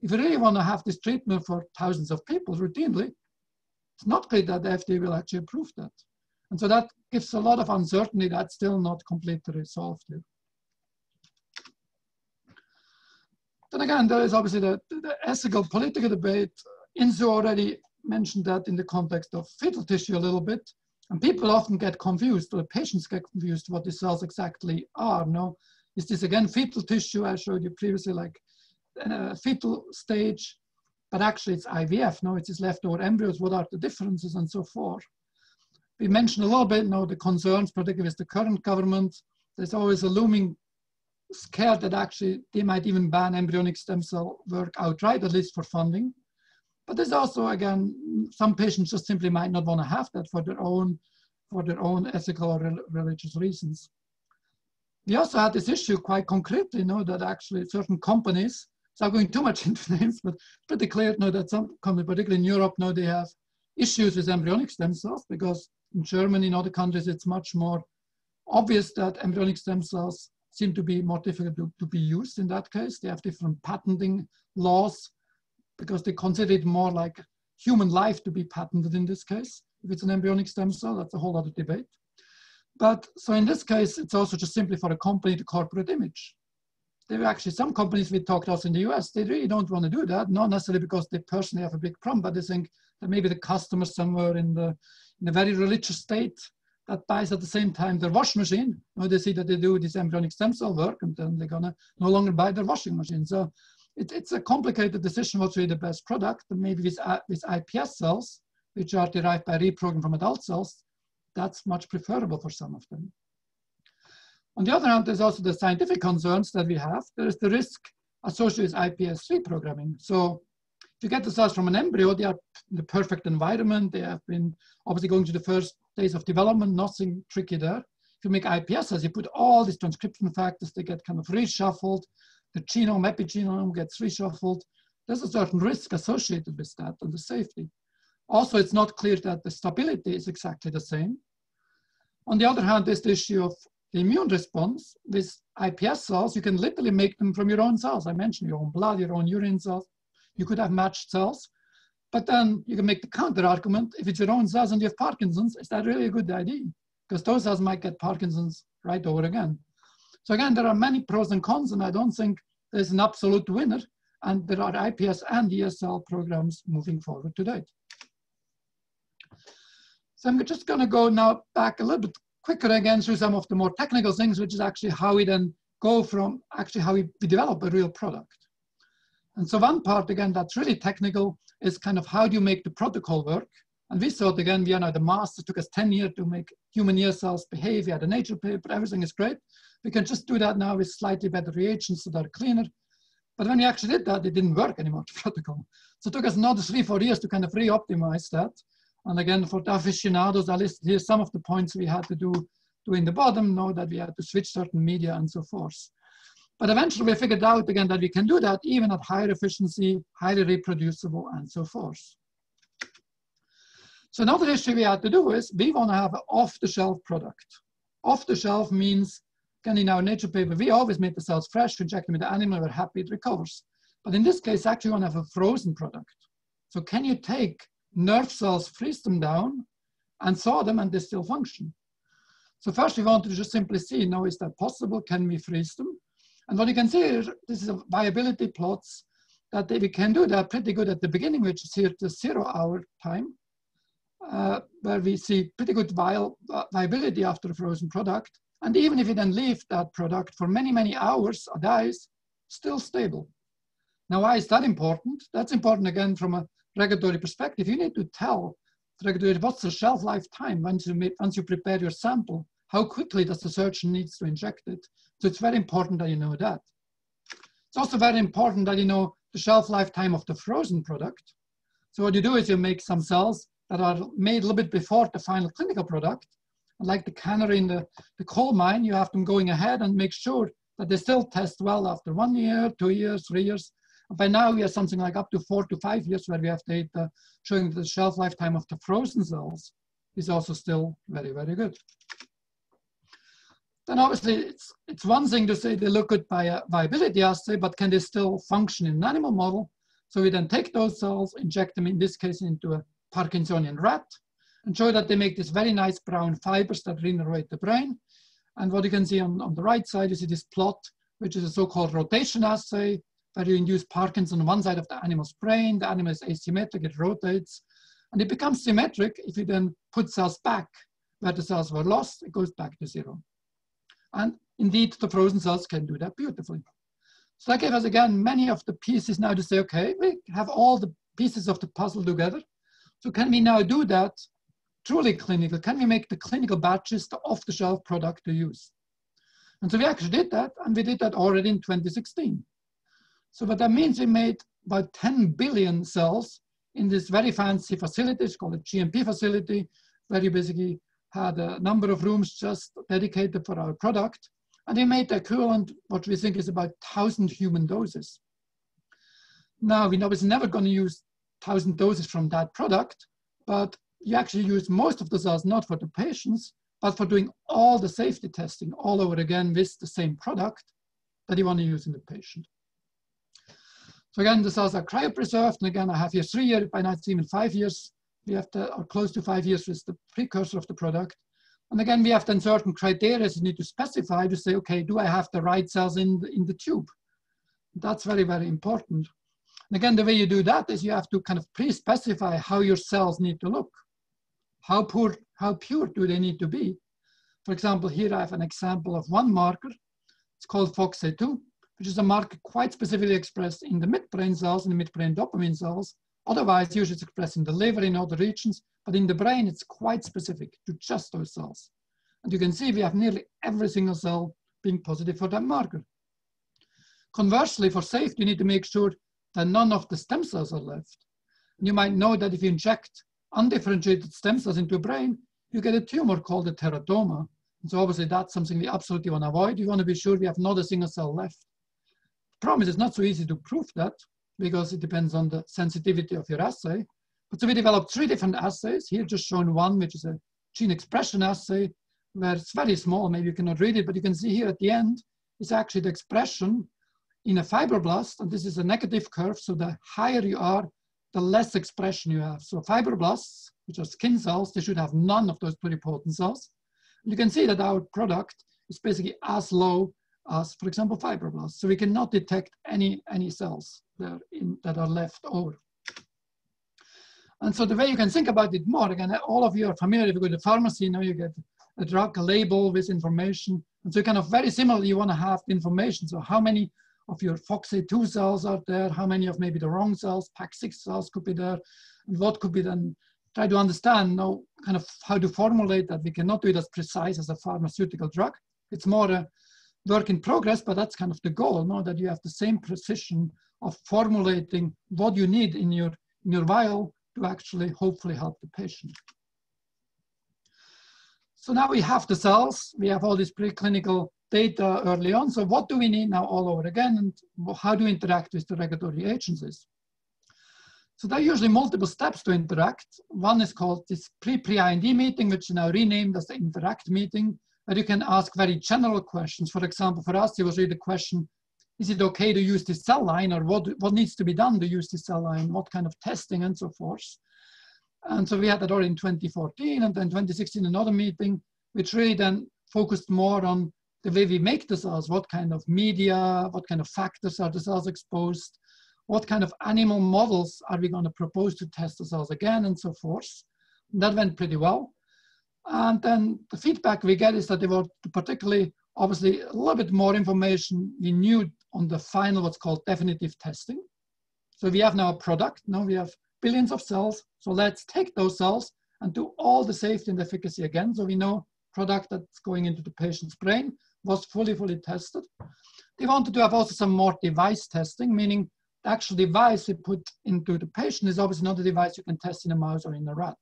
If we really want to have this treatment for thousands of people routinely, it's not clear that the FDA will actually approve that. And so that gives a lot of uncertainty that's still not completely resolved here. Then again, there is obviously the, the ethical political debate. Insoo already mentioned that in the context of fetal tissue a little bit. And people often get confused, or patients get confused what the cells exactly are. No, is this again fetal tissue? I showed you previously, like a fetal stage, but actually it's IVF. No, it's leftover embryos. What are the differences and so forth? We mentioned a little bit now the concerns, particularly with the current government. There's always a looming scared that actually they might even ban embryonic stem cell work outright, at least for funding. But there's also, again, some patients just simply might not want to have that for their own, for their own ethical or religious reasons. We also had this issue quite concretely, you know, that actually certain companies, I'm going too much [LAUGHS] into names, but pretty clear now that some companies, particularly in Europe, now they have issues with embryonic stem cells because in Germany and other countries, it's much more obvious that embryonic stem cells seem to be more difficult to, to be used in that case. They have different patenting laws because they consider it more like human life to be patented in this case. If it's an embryonic stem cell, that's a whole other debate. But so in this case, it's also just simply for a company to corporate image. There are actually some companies we talked also in the US, they really don't want to do that, not necessarily because they personally have a big problem, but they think that maybe the customer somewhere in the in a very religious state that buys at the same time their washing machine. Now they see that they do this embryonic stem cell work and then they're gonna no longer buy their washing machine. So it, it's a complicated decision what's really the best product. Maybe with, uh, with iPS cells, which are derived by reprogramming from adult cells, that's much preferable for some of them. On the other hand, there's also the scientific concerns that we have. There is the risk associated with iPS reprogramming. So if you get the cells from an embryo, they are in the perfect environment. They have been obviously going to the first days of development, nothing tricky there. If you make iPSs, you put all these transcription factors, they get kind of reshuffled. The genome, epigenome gets reshuffled. There's a certain risk associated with that and the safety. Also, it's not clear that the stability is exactly the same. On the other hand, there's the issue of the immune response. With iPS cells, you can literally make them from your own cells. I mentioned your own blood, your own urine cells. You could have matched cells. But then you can make the counter argument, if it's your own cells and you have Parkinson's, is that really a good idea? Because those cells might get Parkinson's right over again. So again, there are many pros and cons, and I don't think there's an absolute winner. And there are iPS and ESL programs moving forward to date. So I'm just going to go now back a little bit quicker again through some of the more technical things, which is actually how we then go from actually how we, we develop a real product. And so one part, again, that's really technical is kind of how do you make the protocol work? And we thought again, we are now the master. It took us 10 years to make human ES cells behave. We had a nature paper, everything is great. We can just do that now with slightly better reagents that are cleaner. But when we actually did that, it didn't work anymore, [LAUGHS] the protocol. So it took us another three, four years to kind of re-optimize that. And again, for the aficionados, I listed here some of the points we had to do, do in the bottom, know that we had to switch certain media and so forth. But eventually we figured out again that we can do that even at higher efficiency, highly reproducible, and so forth. So another issue we had to do is we want to have an off-the-shelf product. Off-the-shelf means, again, in our nature paper, we always make the cells fresh, inject them in the animal, we're happy it recovers. But in this case, actually, we want to have a frozen product. So can you take nerve cells, freeze them down, and thaw them, and they still function? So first, we want to just simply see, now, is that possible? Can we freeze them? And what you can see is this is a viability plots that they, we can do. They're pretty good at the beginning, which is here the zero hour time, uh, where we see pretty good vi viability after a frozen product. And even if you then leave that product for many, many hours or days, still stable. Now, why is that important? That's important again from a regulatory perspective. You need to tell the regulator what's the shelf life time once you, make, once you prepare your sample how quickly does the surgeon needs to inject it. So it's very important that you know that. It's also very important that you know the shelf lifetime of the frozen product. So what you do is you make some cells that are made a little bit before the final clinical product. And Like the cannery in the, the coal mine, you have them going ahead and make sure that they still test well after one year, two years, three years. By now, we have something like up to four to five years where we have data showing the shelf lifetime of the frozen cells is also still very, very good then obviously it's, it's one thing to say they look good by a viability assay, but can they still function in an animal model? So we then take those cells, inject them in this case into a Parkinsonian rat, and show that they make these very nice brown fibers that reinnervate the brain. And what you can see on, on the right side, you see this plot, which is a so-called rotation assay, where you induce Parkinson on one side of the animal's brain, the animal is asymmetric, it rotates, and it becomes symmetric if you then put cells back where the cells were lost, it goes back to zero. And indeed, the frozen cells can do that beautifully. So that gave us, again, many of the pieces now to say, okay, we have all the pieces of the puzzle together. So can we now do that truly clinical? Can we make the clinical batches the off-the-shelf product to use? And so we actually did that, and we did that already in 2016. So what that means, we made about 10 billion cells in this very fancy facility, it's called a GMP facility, where you basically had a number of rooms just dedicated for our product. And we made the equivalent, what we think is about 1,000 human doses. Now, we know it's never going to use 1,000 doses from that product, but you actually use most of the cells not for the patients, but for doing all the safety testing all over again with the same product that you want to use in the patient. Again, the cells are cryopreserved. And again, I have here three years, by now it's even five years we have to, or close to five years with the precursor of the product. And again, we have then certain criteria you need to specify to say, okay, do I have the right cells in the, in the tube? That's very, very important. And again, the way you do that is you have to kind of pre-specify how your cells need to look. How poor, how pure do they need to be? For example, here I have an example of one marker. It's called FOXA2, which is a marker quite specifically expressed in the midbrain cells, in the midbrain dopamine cells, Otherwise, usually it's expressed in the liver in other regions, but in the brain, it's quite specific to just those cells. And you can see we have nearly every single cell being positive for that marker. Conversely, for safety, you need to make sure that none of the stem cells are left. And you might know that if you inject undifferentiated stem cells into a brain, you get a tumor called a teratoma. And so obviously that's something we absolutely want to avoid. You want to be sure we have not a single cell left. Problem is it's not so easy to prove that because it depends on the sensitivity of your assay. But so we developed three different assays. Here just shown one, which is a gene expression assay, where it's very small, maybe you cannot read it, but you can see here at the end is actually the expression in a fibroblast, and this is a negative curve, so the higher you are, the less expression you have. So fibroblasts, which are skin cells, they should have none of those pluripotent cells. And you can see that our product is basically as low as, for example, fibroblasts. So we cannot detect any, any cells there in, that are left over. And so the way you can think about it more, again, all of you are familiar if you go to the pharmacy, you know, you get a drug label with information. And so kind of very similar, you want to have information. So how many of your FOXA2 cells are there? How many of maybe the wrong cells, PAX6 cells could be there? And what could be then try to understand now kind of how to formulate that. We cannot do it as precise as a pharmaceutical drug. It's more a work in progress, but that's kind of the goal, no? that you have the same precision of formulating what you need in your, in your vial to actually hopefully help the patient. So now we have the cells, we have all this preclinical data early on. So what do we need now all over again? And how do we interact with the regulatory agencies? So there are usually multiple steps to interact. One is called this pre-pre-IND meeting, which is now renamed as the interact meeting, where you can ask very general questions. For example, for us, it was really the question, is it okay to use this cell line or what, what needs to be done to use this cell line? What kind of testing and so forth? And so we had that already in 2014 and then 2016, another meeting, which really then focused more on the way we make the cells, what kind of media, what kind of factors are the cells exposed, what kind of animal models are we going to propose to test the cells again, and so forth. And that went pretty well. And then the feedback we get is that they were particularly, obviously, a little bit more information we knew on the final, what's called definitive testing. So we have now a product, now we have billions of cells. So let's take those cells and do all the safety and efficacy again. So we know product that's going into the patient's brain was fully, fully tested. They wanted to have also some more device testing, meaning the actual device we put into the patient is obviously not a device you can test in a mouse or in a rat.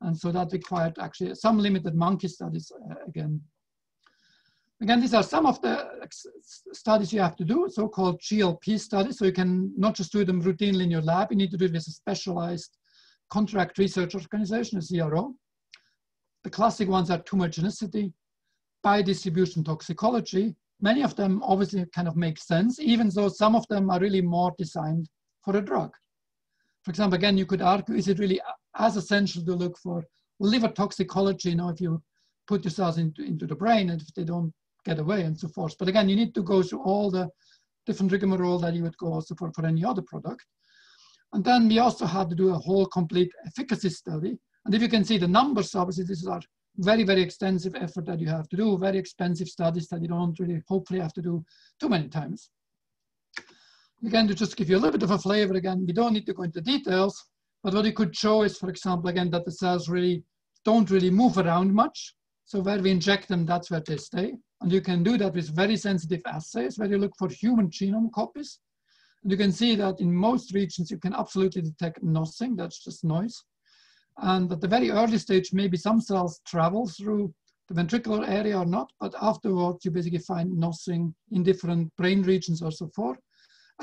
And so that required actually some limited monkey studies uh, again. Again, these are some of the studies you have to do, so-called GLP studies. So you can not just do them routinely in your lab, you need to do it with a specialized contract research organization, a CRO. The classic ones are tumorigenicity, biodistribution toxicology. Many of them obviously kind of make sense, even though some of them are really more designed for a drug. For example, again, you could argue, is it really as essential to look for liver toxicology, you know, if you put your cells into, into the brain and if they don't get away and so forth. But again, you need to go through all the different rigmarole that you would go also for, for any other product. And then we also had to do a whole complete efficacy study. And if you can see the numbers, obviously these are very, very extensive effort that you have to do, very expensive studies that you don't really hopefully have to do too many times. Again, to just give you a little bit of a flavor again, we don't need to go into details, but what you could show is, for example, again, that the cells really don't really move around much. So where we inject them, that's where they stay. And you can do that with very sensitive assays where you look for human genome copies. And you can see that in most regions, you can absolutely detect nothing, that's just noise. And at the very early stage, maybe some cells travel through the ventricular area or not, but afterwards you basically find nothing in different brain regions or so forth.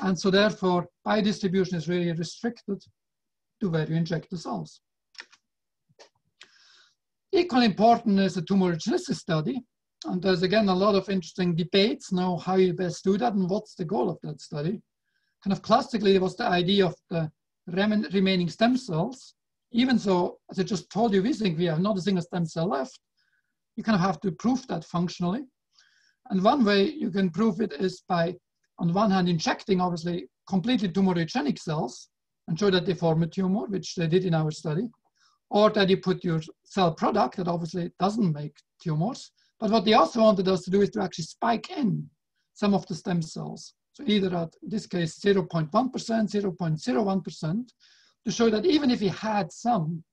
And so therefore, biodistribution is really restricted where you inject the cells. Equally important is the tumorigenicity study. And there's again a lot of interesting debates now how you best do that and what's the goal of that study. Kind of classically, it was the idea of the remaining stem cells. Even so, as I just told you, we think we have not a single stem cell left. You kind of have to prove that functionally. And one way you can prove it is by, on one hand, injecting obviously completely tumorigenic cells and show that they form a tumor, which they did in our study, or that you put your cell product that obviously doesn't make tumors. But what they also wanted us to do is to actually spike in some of the stem cells. So either at, in this case, 0.1%, 0.01%, to show that even if he had some,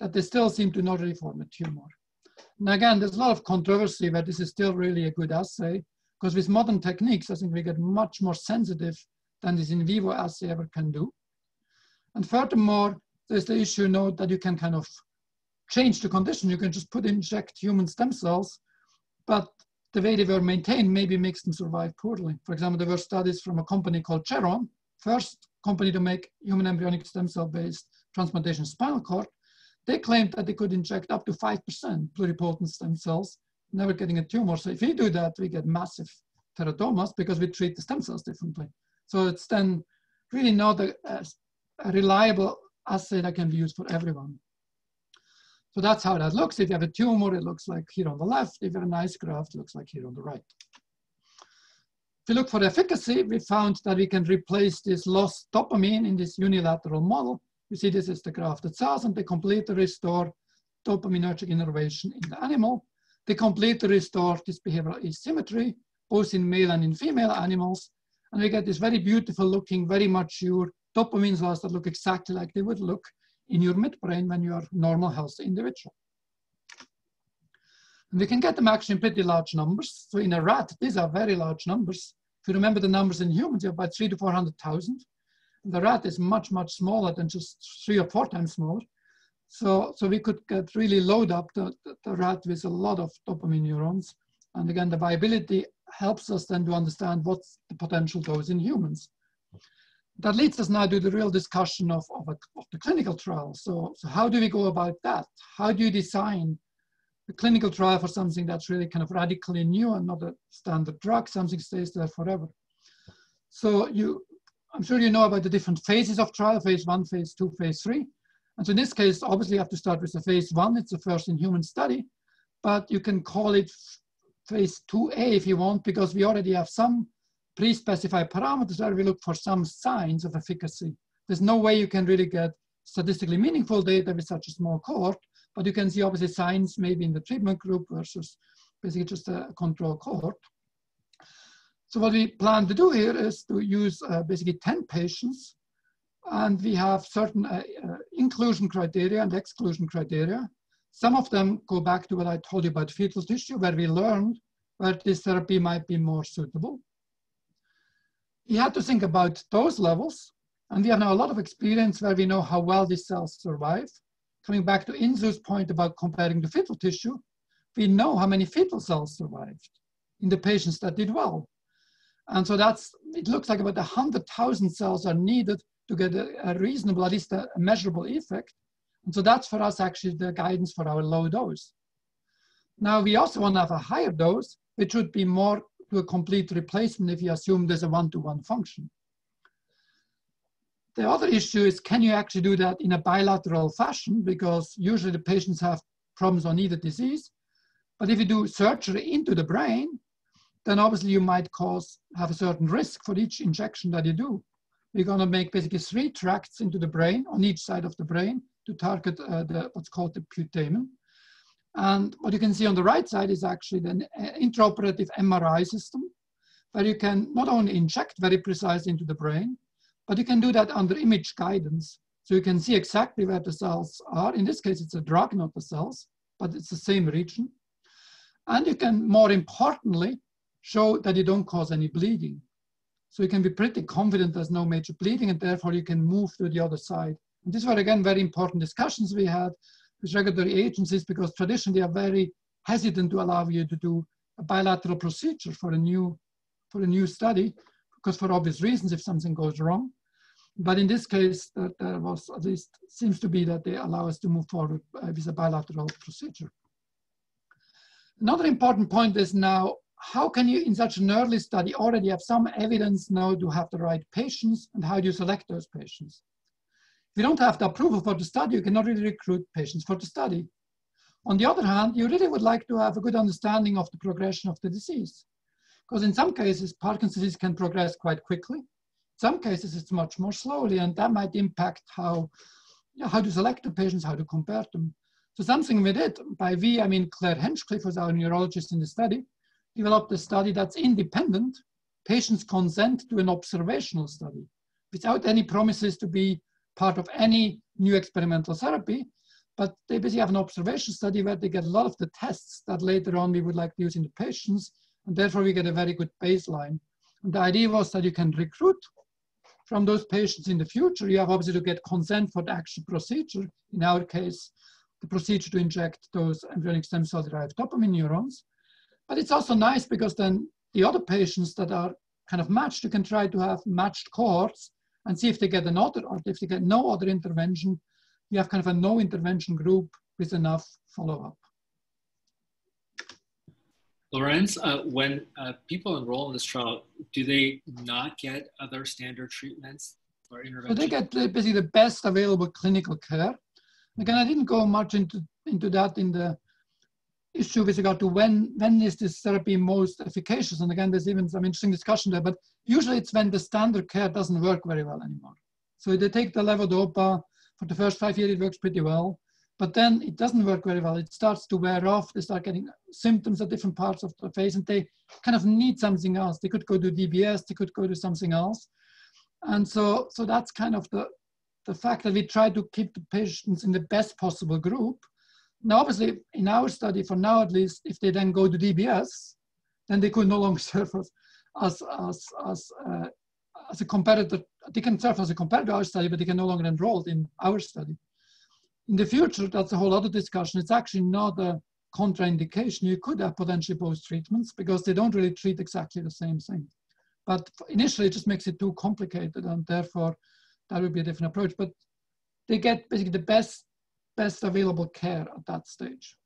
that they still seem to not really form a tumor. And again, there's a lot of controversy where this is still really a good assay, because with modern techniques, I think we get much more sensitive than this in vivo assay ever can do. And furthermore, there's the issue now that you can kind of change the condition. You can just put inject human stem cells, but the way they were maintained maybe makes them survive poorly. For example, there were studies from a company called Geron, first company to make human embryonic stem cell based transplantation spinal cord. They claimed that they could inject up to 5% pluripotent stem cells, never getting a tumor. So if we do that, we get massive teratomas because we treat the stem cells differently. So it's then really not a, a reliable assay that can be used for everyone. So that's how that looks. If you have a tumor, it looks like here on the left. If you have a nice graft, it looks like here on the right. If you look for efficacy, we found that we can replace this lost dopamine in this unilateral model. You see this is the grafted cells and they completely restore dopaminergic innervation in the animal. They completely restore this behavioral asymmetry, both in male and in female animals. And we get this very beautiful looking, very mature dopamine cells that look exactly like they would look in your midbrain when you are normal healthy individual. And we can get them actually in pretty large numbers. So in a rat, these are very large numbers. If you remember the numbers in humans, you have about three to 400,000. The rat is much, much smaller than just three or four times smaller. So, so we could get really load up the, the, the rat with a lot of dopamine neurons. And again, the viability helps us then to understand what's the potential dose in humans. That leads us now to the real discussion of, of, a, of the clinical trial. So, so how do we go about that? How do you design a clinical trial for something that's really kind of radically new and not a standard drug, something stays there forever? So you, I'm sure you know about the different phases of trial, phase one, phase two, phase three. And so in this case, obviously you have to start with the phase one, it's the first in human study, but you can call it phase 2A if you want, because we already have some pre-specified parameters where we look for some signs of efficacy. There's no way you can really get statistically meaningful data with such a small cohort, but you can see obviously signs maybe in the treatment group versus basically just a control cohort. So what we plan to do here is to use uh, basically 10 patients and we have certain uh, uh, inclusion criteria and exclusion criteria. Some of them go back to what I told you about fetal tissue, where we learned where this therapy might be more suitable. You have to think about those levels, and we have now a lot of experience where we know how well these cells survive. Coming back to Insoo's point about comparing the fetal tissue, we know how many fetal cells survived in the patients that did well. And so that's, it looks like about 100,000 cells are needed to get a, a reasonable, at least a, a measurable effect. And so that's for us actually the guidance for our low dose. Now we also want to have a higher dose, which would be more to a complete replacement if you assume there's a one-to-one -one function. The other issue is, can you actually do that in a bilateral fashion? Because usually the patients have problems on either disease. But if you do surgery into the brain, then obviously you might cause, have a certain risk for each injection that you do. We're gonna make basically three tracts into the brain on each side of the brain to target uh, the, what's called the putamen. And what you can see on the right side is actually the uh, intraoperative MRI system, where you can not only inject very precise into the brain, but you can do that under image guidance. So you can see exactly where the cells are. In this case, it's a drug, not the cells, but it's the same region. And you can, more importantly, show that you don't cause any bleeding. So you can be pretty confident there's no major bleeding and therefore you can move to the other side. And these were again very important discussions we had regulatory agencies because traditionally they are very hesitant to allow you to do a bilateral procedure for a new for a new study because for obvious reasons if something goes wrong. But in this case, that there was at least seems to be that they allow us to move forward uh, with a bilateral procedure. Another important point is now how can you, in such an early study, already have some evidence now to have the right patients and how do you select those patients? If you don't have the approval for the study, you cannot really recruit patients for the study. On the other hand, you really would like to have a good understanding of the progression of the disease. Because in some cases, Parkinson's disease can progress quite quickly. In some cases, it's much more slowly, and that might impact how, you know, how to select the patients, how to compare them. So something we did, by we, I mean Claire Henchcliffe was our neurologist in the study, developed a study that's independent. Patients consent to an observational study without any promises to be part of any new experimental therapy. But they basically have an observation study where they get a lot of the tests that later on we would like to use in the patients. And therefore we get a very good baseline. And the idea was that you can recruit from those patients in the future. You have obviously to get consent for the actual procedure. In our case, the procedure to inject those embryonic stem cell derived dopamine neurons. But it's also nice because then the other patients that are kind of matched, you can try to have matched cohorts and see if they get another or if they get no other intervention. You have kind of a no intervention group with enough follow-up. Lorenz, uh, when uh, people enroll in this trial, do they not get other standard treatments or interventions? So they get basically the best available clinical care. Again, I didn't go much into, into that in the issue with regard to when, when is this therapy most efficacious? And again, there's even some interesting discussion there, but usually it's when the standard care doesn't work very well anymore. So they take the levodopa, for the first five years it works pretty well, but then it doesn't work very well. It starts to wear off, they start getting symptoms at different parts of the face and they kind of need something else. They could go to DBS, they could go to something else. And so, so that's kind of the, the fact that we try to keep the patients in the best possible group. Now, obviously, in our study, for now at least, if they then go to DBS, then they could no longer [LAUGHS] serve as, as, as, as, uh, as a competitor. They can serve as a competitor to our study, but they can no longer enroll in our study. In the future, that's a whole other discussion. It's actually not a contraindication. You could have potentially both treatments because they don't really treat exactly the same thing. But initially, it just makes it too complicated, and therefore, that would be a different approach. But they get basically the best, best available care at that stage.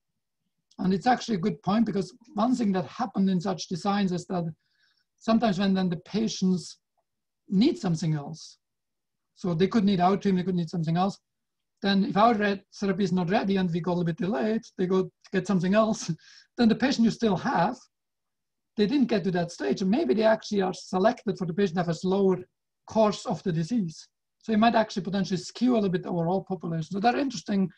And it's actually a good point because one thing that happened in such designs is that sometimes when then the patients need something else, so they could need our they could need something else, then if our therapy is not ready and we go a little bit delayed, they go get something else, [LAUGHS] then the patient you still have, they didn't get to that stage. And maybe they actually are selected for the patient that has slower course of the disease. So it might actually potentially skew a little bit overall population. So there are interesting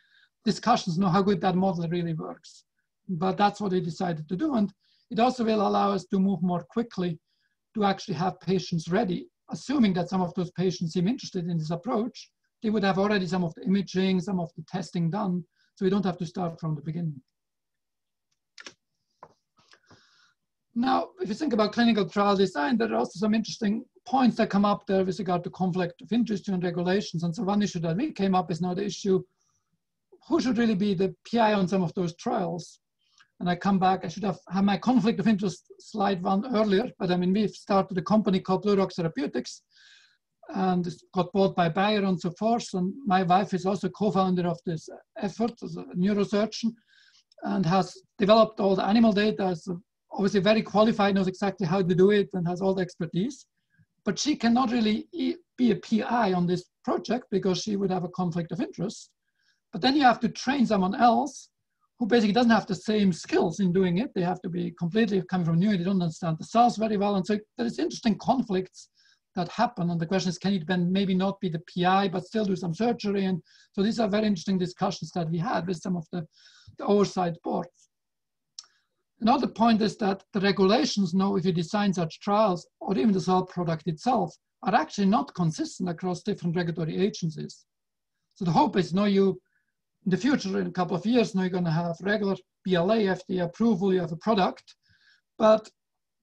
discussions know how good that model really works. But that's what they decided to do. And it also will allow us to move more quickly to actually have patients ready, assuming that some of those patients seem interested in this approach they would have already some of the imaging, some of the testing done, so we don't have to start from the beginning. Now, if you think about clinical trial design, there are also some interesting points that come up there with regard to conflict of interest and regulations. And so one issue that we came up is now the issue, who should really be the PI on some of those trials? And I come back, I should have had my conflict of interest slide one earlier, but I mean, we've started a company called BlueRock Therapeutics, and got bought by Bayer and so forth. And my wife is also co-founder of this effort as a neurosurgeon and has developed all the animal data, is obviously very qualified, knows exactly how to do it and has all the expertise. But she cannot really be a PI on this project because she would have a conflict of interest. But then you have to train someone else who basically doesn't have the same skills in doing it. They have to be completely coming from new, they don't understand the cells very well. And so there's interesting conflicts that happen. And the question is, can it then maybe not be the PI, but still do some surgery? And so these are very interesting discussions that we had with some of the, the oversight boards. Another point is that the regulations know if you design such trials or even the cell product itself are actually not consistent across different regulatory agencies. So the hope is, no, you in the future, in a couple of years, now you're going to have regular BLA, FDA approval, you have a product, but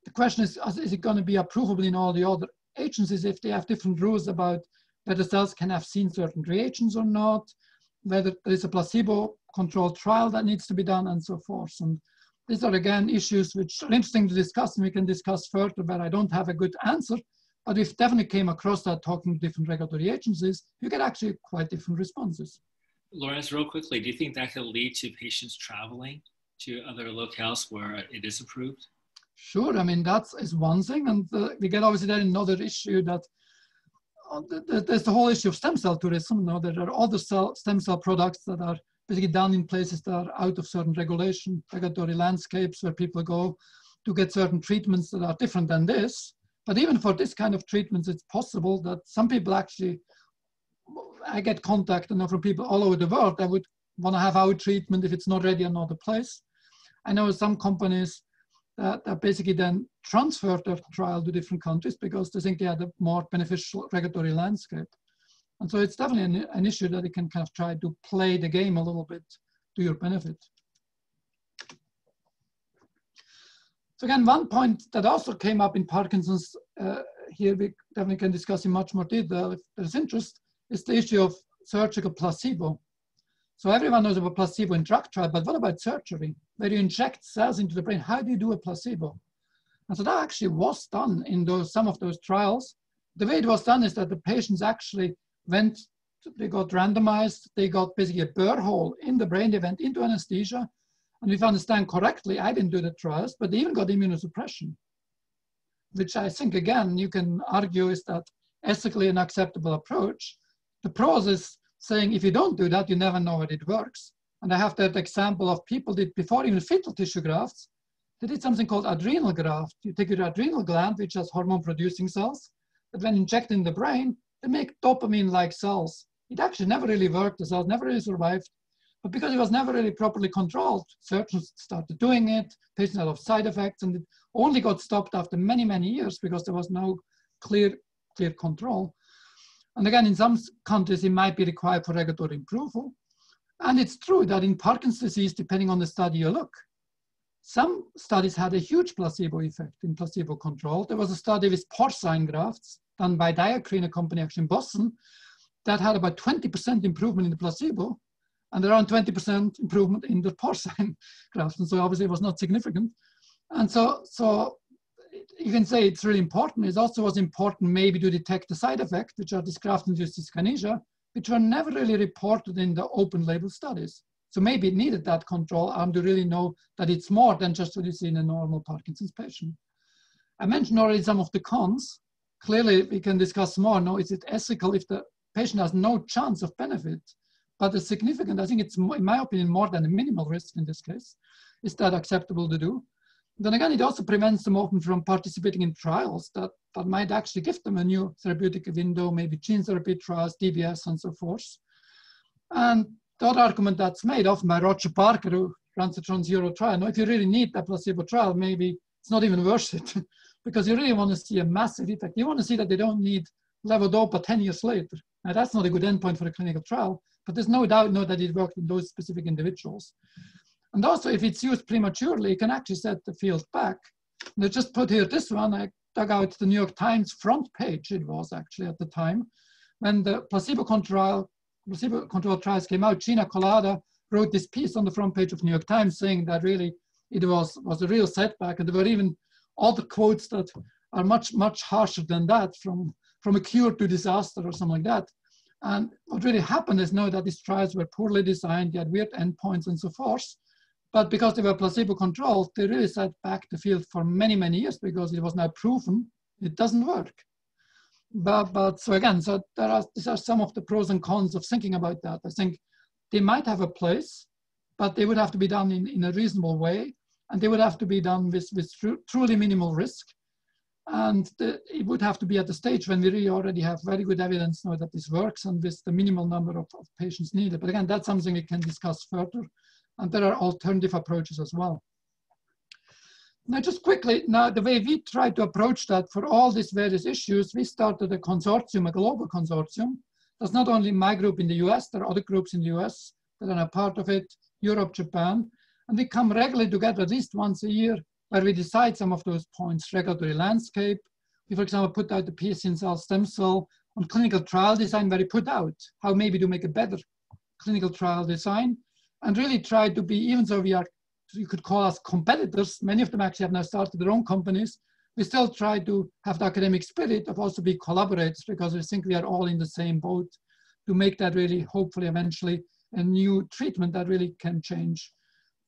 the question is, is it going to be approvable in all the other agencies if they have different rules about whether cells can have seen certain reagents or not, whether there is a placebo controlled trial that needs to be done and so forth. And these are again issues which are interesting to discuss and we can discuss further, but I don't have a good answer. But we've definitely came across that talking to different regulatory agencies, you get actually quite different responses. Lorenz, real quickly, do you think that could lead to patients traveling to other locales where it is approved? Sure, I mean, that is is one thing. And uh, we get obviously then another issue that uh, there's the whole issue of stem cell tourism. Now, there are other cell, stem cell products that are basically done in places that are out of certain regulation, regulatory landscapes where people go to get certain treatments that are different than this. But even for this kind of treatments, it's possible that some people actually, I get contact you know, from people all over the world that would want to have our treatment if it's not ready in another place. I know some companies that, that basically then transfer their trial to different countries because they think they had a more beneficial regulatory landscape. And so it's definitely an, an issue that you can kind of try to play the game a little bit to your benefit. So again, one point that also came up in Parkinson's, uh, here we definitely can discuss in much more detail if there's interest, is the issue of surgical placebo. So everyone knows about placebo in drug trial, but what about surgery? Where you inject cells into the brain, how do you do a placebo? And so that actually was done in those, some of those trials. The way it was done is that the patients actually went, they got randomized, they got basically a burr hole in the brain, they went into anesthesia. And if I understand correctly, I didn't do the trials, but they even got immunosuppression, which I think, again, you can argue is that ethically an acceptable approach. The pros is saying if you don't do that, you never know that it works. And I have that example of people did before even fetal tissue grafts, they did something called adrenal graft. You take your adrenal gland, which has hormone producing cells, but when injected in the brain, they make dopamine-like cells. It actually never really worked, the cells never really survived. But because it was never really properly controlled, surgeons started doing it, patients had of side effects, and it only got stopped after many, many years because there was no clear, clear control. And again, in some countries, it might be required for regulatory approval. And it's true that in Parkinson's disease, depending on the study you look, some studies had a huge placebo effect in placebo control. There was a study with porcine grafts done by Diacrin, a company actually in Boston, that had about 20% improvement in the placebo and around 20% improvement in the porcine [LAUGHS] grafts. And so obviously it was not significant. And so, so you can say it's really important. It also was important maybe to detect the side effects, which are this graft-induced dyskinesia, which were never really reported in the open label studies. So maybe it needed that control arm to really know that it's more than just what you see in a normal Parkinson's patient. I mentioned already some of the cons. Clearly, we can discuss more. No, is it ethical if the patient has no chance of benefit? But the significant, I think it's, in my opinion, more than a minimal risk in this case. Is that acceptable to do? Then again, it also prevents them often from participating in trials that, that might actually give them a new therapeutic window, maybe gene therapy trials, DBS, and so forth. And the other argument that's made often by Roger Barker, who runs the Trans-Euro trial, no, if you really need that placebo trial, maybe it's not even worth it [LAUGHS] because you really want to see a massive effect. You want to see that they don't need levodopa 10 years later. Now, that's not a good endpoint for a clinical trial, but there's no doubt no, that it worked in those specific individuals. And also, if it's used prematurely, it can actually set the field back. And I just put here this one. I dug out the New York Times front page, it was actually at the time, when the placebo control, placebo control trials came out, Gina Kolata wrote this piece on the front page of New York Times saying that really it was, was a real setback. And there were even other quotes that are much, much harsher than that from, from a cure to disaster or something like that. And what really happened is now that these trials were poorly designed, they had weird endpoints and so forth. But because they were placebo controlled, they really set back the field for many, many years because it was now proven it doesn't work. But, but so again, so there are, these are some of the pros and cons of thinking about that. I think they might have a place, but they would have to be done in, in a reasonable way. And they would have to be done with, with tr truly minimal risk. And the, it would have to be at the stage when we really already have very good evidence now that this works and with the minimal number of, of patients needed. But again, that's something we can discuss further. And there are alternative approaches as well. Now, just quickly, now the way we try to approach that for all these various issues, we started a consortium, a global consortium. That's not only my group in the US, there are other groups in the US that are a part of it, Europe, Japan. And we come regularly together at least once a year where we decide some of those points, regulatory landscape. We, for example, put out the piece in cell stem cell on clinical trial design where we put out how maybe to make a better clinical trial design and really try to be, even though we are, you could call us competitors, many of them actually have now started their own companies, we still try to have the academic spirit of also be collaborators because we think we are all in the same boat to make that really, hopefully, eventually, a new treatment that really can change,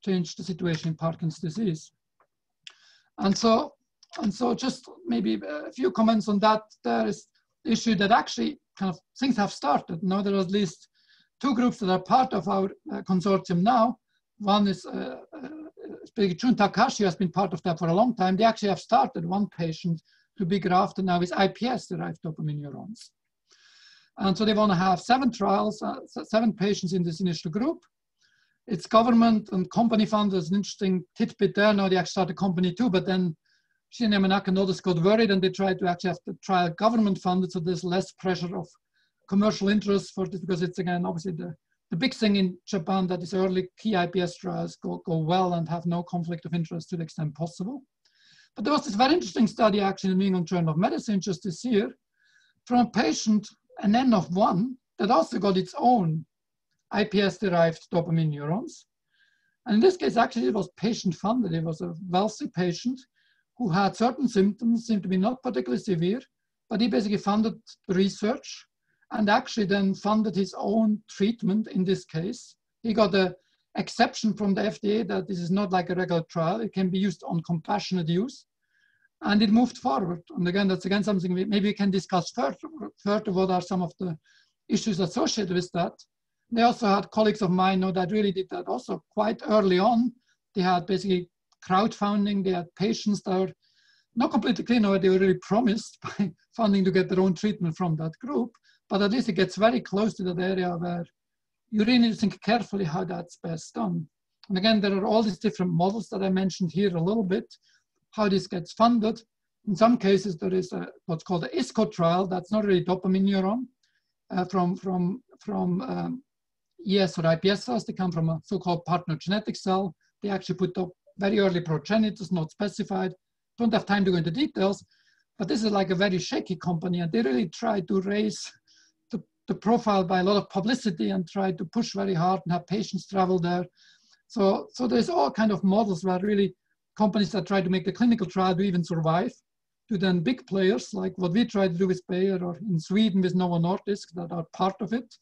change the situation in Parkinson's disease. And so, and so just maybe a few comments on that. There is the issue that actually kind of things have started. Now there are at least two groups that are part of our uh, consortium now. One is uh, uh, Takahashi has been part of that for a long time. They actually have started one patient to be grafted now with iPS-derived dopamine neurons. And so they want to have seven trials, uh, seven patients in this initial group. It's government and company funded. There's an interesting tidbit there. Now they actually started a company too, but then Yamanaka and others got worried and they tried to actually have the trial government funded, so there's less pressure of commercial interest for this because it's again obviously the, the big thing in Japan that is early key iPS trials go, go well and have no conflict of interest to the extent possible. But there was this very interesting study actually in the New England Journal of Medicine just this year from a patient, an N of one, that also got its own iPS-derived dopamine neurons. And in this case, actually, it was patient-funded. It was a wealthy patient who had certain symptoms, seemed to be not particularly severe, but he basically funded the research and actually then funded his own treatment in this case. He got an exception from the FDA that this is not like a regular trial. It can be used on compassionate use. And it moved forward. And again, that's again something we, maybe we can discuss further, further what are some of the issues associated with that. They also had colleagues of mine know that really did that also quite early on. They had basically crowdfunding, they had patients that were not completely clear what they were really promised [LAUGHS] by funding to get their own treatment from that group but at least it gets very close to that area where you really need to think carefully how that's best done. And again, there are all these different models that I mentioned here a little bit, how this gets funded. In some cases, there is a, what's called the ISCO trial. That's not really dopamine neuron. uh, from, from, from um, ES or iPS cells. They come from a so-called parthenogenetic cell. They actually put up very early progenitors, not specified. Don't have time to go into details, but this is like a very shaky company and they really try to raise the, the profile by a lot of publicity and try to push very hard and have patients travel there. So, so there's all kind of models where really companies that try to make the clinical trial do even survive to then big players like what we try to do with Bayer or in Sweden with Novo Nordisk that are part of it,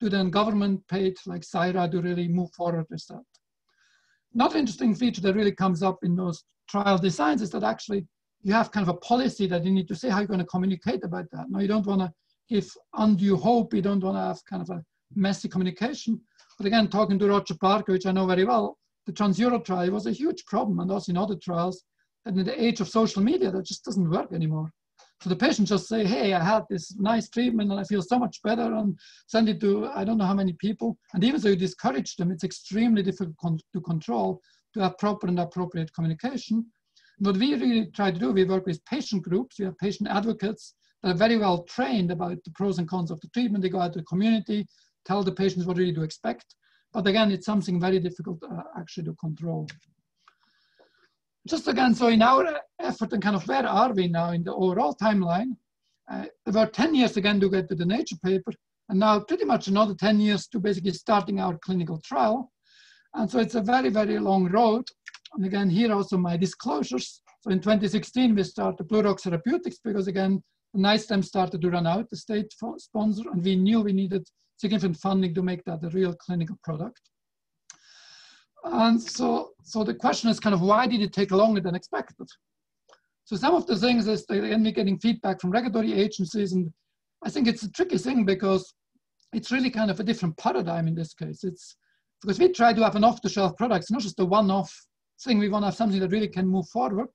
then government paid like Saira to really move forward with that. Another interesting feature that really comes up in those trial designs is that actually you have kind of a policy that you need to say how you're going to communicate about that. Now you don't want to give undue hope, you don't want to have kind of a messy communication. But again, talking to Roger Barker, which I know very well, the TransEuro trial was a huge problem and also in other trials and in the age of social media, that just doesn't work anymore. So the patient just say, hey, I had this nice treatment and I feel so much better and send it to I don't know how many people. And even though you discourage them, it's extremely difficult con to control to have proper and appropriate communication. What we really try to do, we work with patient groups. We have patient advocates that are very well trained about the pros and cons of the treatment. They go out to the community, tell the patients what really to expect. But again, it's something very difficult uh, actually to control just again, so in our effort and kind of where are we now in the overall timeline, uh, about 10 years again to get to the Nature paper, and now pretty much another 10 years to basically starting our clinical trial. And so it's a very, very long road. And again, here also my disclosures. So in 2016, we started BlueRock Therapeutics because again, the NYSTEM started to run out, the state sponsor, and we knew we needed significant funding to make that a real clinical product. And so, so the question is kind of why did it take longer than expected? So some of the things is that again we're getting feedback from regulatory agencies, and I think it's a tricky thing because it's really kind of a different paradigm in this case. It's because we try to have an off-the-shelf product, it's not just a one-off thing. We want to have something that really can move forward,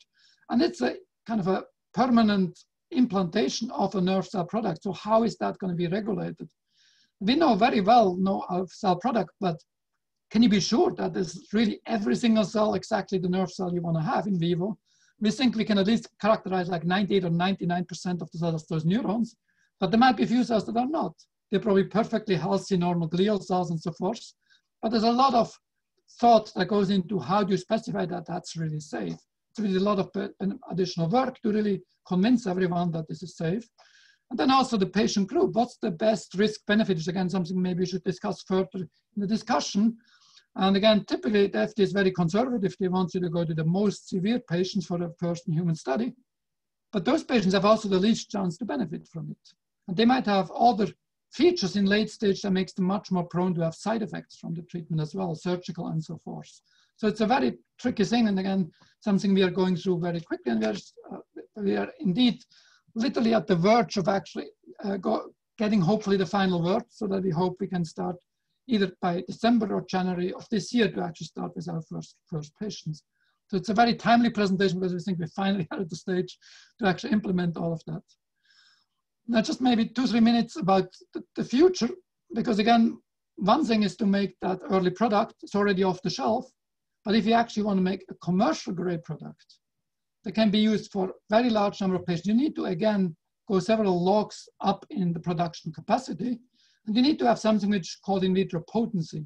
and it's a kind of a permanent implantation of a nerve cell product. So how is that going to be regulated? We know very well our cell product, but can you be sure that this really every single cell exactly the nerve cell you want to have in vivo? We think we can at least characterize like 98 or 99% of the cells, those neurons, but there might be a few cells that are not. They're probably perfectly healthy, normal glial cells and so forth. But there's a lot of thought that goes into how do you specify that that's really safe. So we did a lot of uh, additional work to really convince everyone that this is safe. And then also the patient group. What's the best risk benefit? Is again something maybe we should discuss further in the discussion. And again, typically the FDA is very conservative. They want you to go to the most severe patients for a first human study. But those patients have also the least chance to benefit from it. And they might have other features in late stage that makes them much more prone to have side effects from the treatment as well, surgical and so forth. So it's a very tricky thing. And again, something we are going through very quickly. And we are, uh, we are indeed literally at the verge of actually uh, go, getting hopefully the final word so that we hope we can start either by December or January of this year to actually start with our first, first patients. So it's a very timely presentation because we think we finally are [LAUGHS] at the stage to actually implement all of that. Now just maybe two, three minutes about the, the future, because again, one thing is to make that early product, it's already off the shelf, but if you actually want to make a commercial grade product that can be used for very large number of patients, you need to again go several logs up in the production capacity and you need to have something which is called in vitro potency.